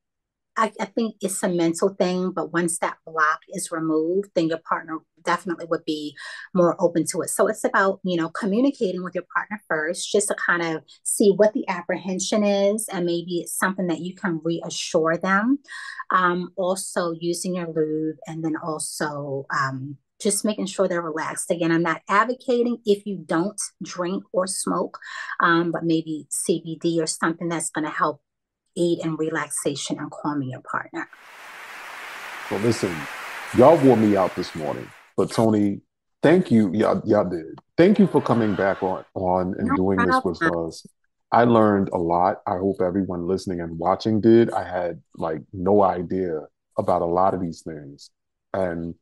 I, I, think it's a mental thing, but once that block is removed, then your partner definitely would be more open to it. So it's about, you know, communicating with your partner first, just to kind of see what the apprehension is, and maybe it's something that you can reassure them. Um, also using your lube, and then also um, just making sure they're relaxed. Again, I'm not advocating if you don't drink or smoke, um, but maybe CBD or something that's going to help aid in relaxation and calming your partner. Well, listen, y'all wore me out this morning, but Toni, thank you. Y'all, y'all did. Thank you for coming back on, on and no doing problem. this with us. I learned a lot. I hope everyone listening and watching did. I had like no idea about a lot of these things. And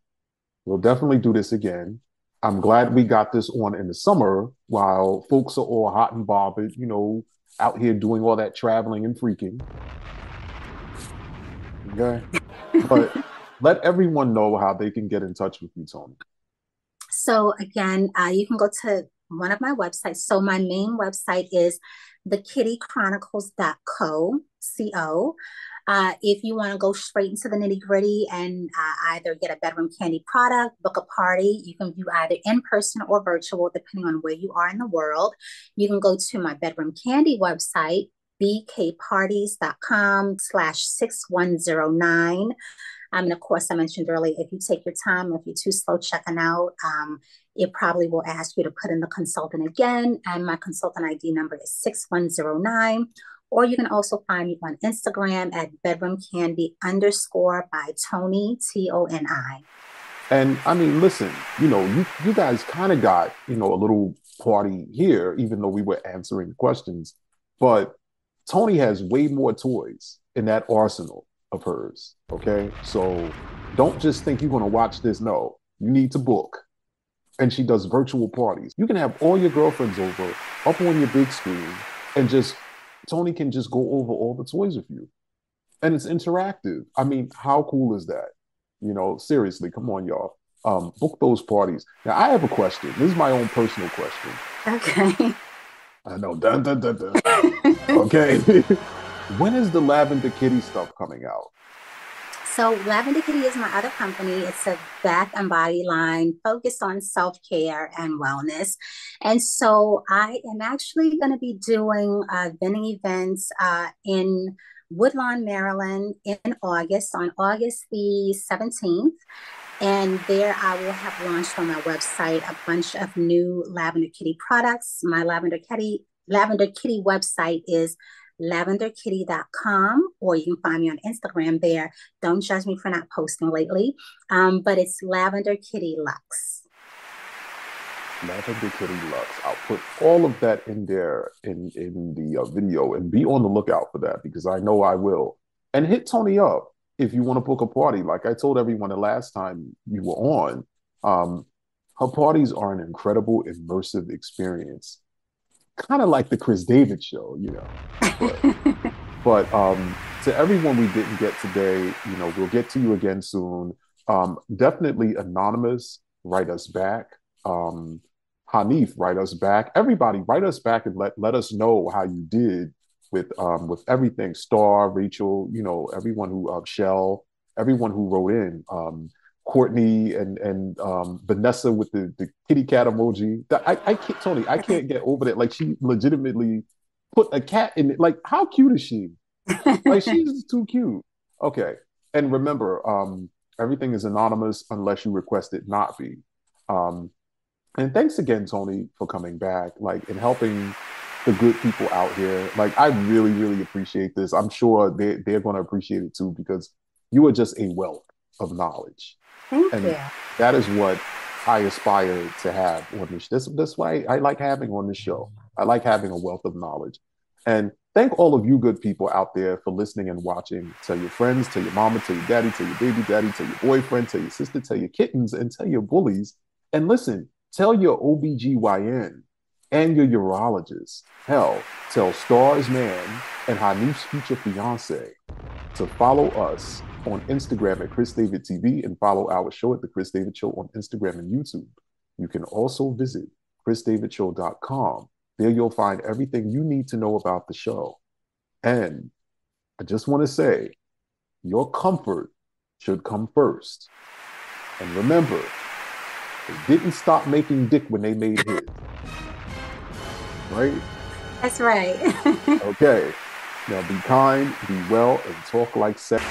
we'll definitely do this again. I'm glad we got this on in the summer while folks are all hot and bothered, you know, out here doing all that traveling and freaking. Okay. [laughs] but let everyone know how they can get in touch with you, Toni. So again, uh, you can go to one of my websites. So my main website is thekittychronicles.co, C-O. Uh, if you want to go straight into the nitty gritty and uh, either get a Bedroom Kandi product, book a party, you can view either in person or virtual, depending on where you are in the world. You can go to my Bedroom Kandi website, bkparties.com slash 6109. Um, and of course, I mentioned earlier, if you take your time, if you're too slow checking out, um, it probably will ask you to put in the consultant again. And my consultant ID number is 6109 or you can also find me on Instagram at Bedroom Kandi underscore by Toni, T O N I. And I mean, listen, you know, you, you guys kind of got, you know, a little party here, even though we were answering questions. But Toni has way more toys in that arsenal of hers. Okay. So don't just think you're going to watch this. No, you need to book. And she does virtual parties. You can have all your girlfriends over up on your big screen and just Toni can just go over all the toys with you. And it's interactive. I mean, how cool is that? You know, seriously, come on, y'all. Um, book those parties. Now, I have a question. This is my own personal question. Okay. [laughs] I know. Dun, dun, dun. [laughs] okay. [laughs] when is the Lavender Kitty stuff coming out? So Lavender Kitty is my other company. It's a bath and body line focused on self-care and wellness. And so I am actually going to be doing uh, vending events uh, in Woodlawn, Maryland in August, on August the 17th. And there I will have launched on my website a bunch of new Lavender Kitty products. My Lavender Kitty Lavender Kitty website is lavenderkitty.com, or you can find me on Instagram there. Don't judge me for not posting lately, um, but it's Lavender Kitty Lux. Lavender Kitty Lux. I'll put all of that in there in in the uh, video, and be on the lookout for that because I know I will. And hit Toni up if you want to book a party. Like I told everyone the last time you were on, um, her parties are an incredible immersive experience kind of like the Cris David show, you know. But, [laughs] but um, to everyone we didn't get today, you know, we'll get to you again soon. Um, definitely anonymous, write us back. Um, Hanif, write us back. Everybody, write us back and let let us know how you did with um, with everything. Star, Rachel, you know, everyone who uh, Shell, everyone who wrote in. Um, Courtney and and um, Vanessa with the, the kitty cat emoji. I, I can't, Toni, I can't get over that. Like she legitimately put a cat in it. Like, how cute is she? [laughs] like she's too cute. Okay. And remember, um, everything is anonymous unless you request it not be. Um, and thanks again, Toni, for coming back, like and helping the good people out here. Like, I really, really appreciate this. I'm sure they they're going to appreciate it too because you are just a wealth of knowledge. Thank and you. that is what I aspire to have on this. This that's why I like having on this show. I like having a wealth of knowledge. And thank all of you good people out there for listening and watching. Tell your friends, tell your mama, tell your daddy, tell your baby daddy, tell your boyfriend, tell your sister, tell your kittens, and tell your bullies. And listen, tell your OBGYN and your urologist. Hell, tell Stars Man and Hanif's future fiance to follow us on Instagram at Cris David TV and follow our show at The Cris David Show on Instagram and YouTube. You can also visit crisdavidshow.com there you'll find everything you need to know about the show. And I just want to say, your comfort should come first. And remember, they didn't stop making dick when they made his. Right? That's right. [laughs] okay. Now be kind, be well, and talk like sex.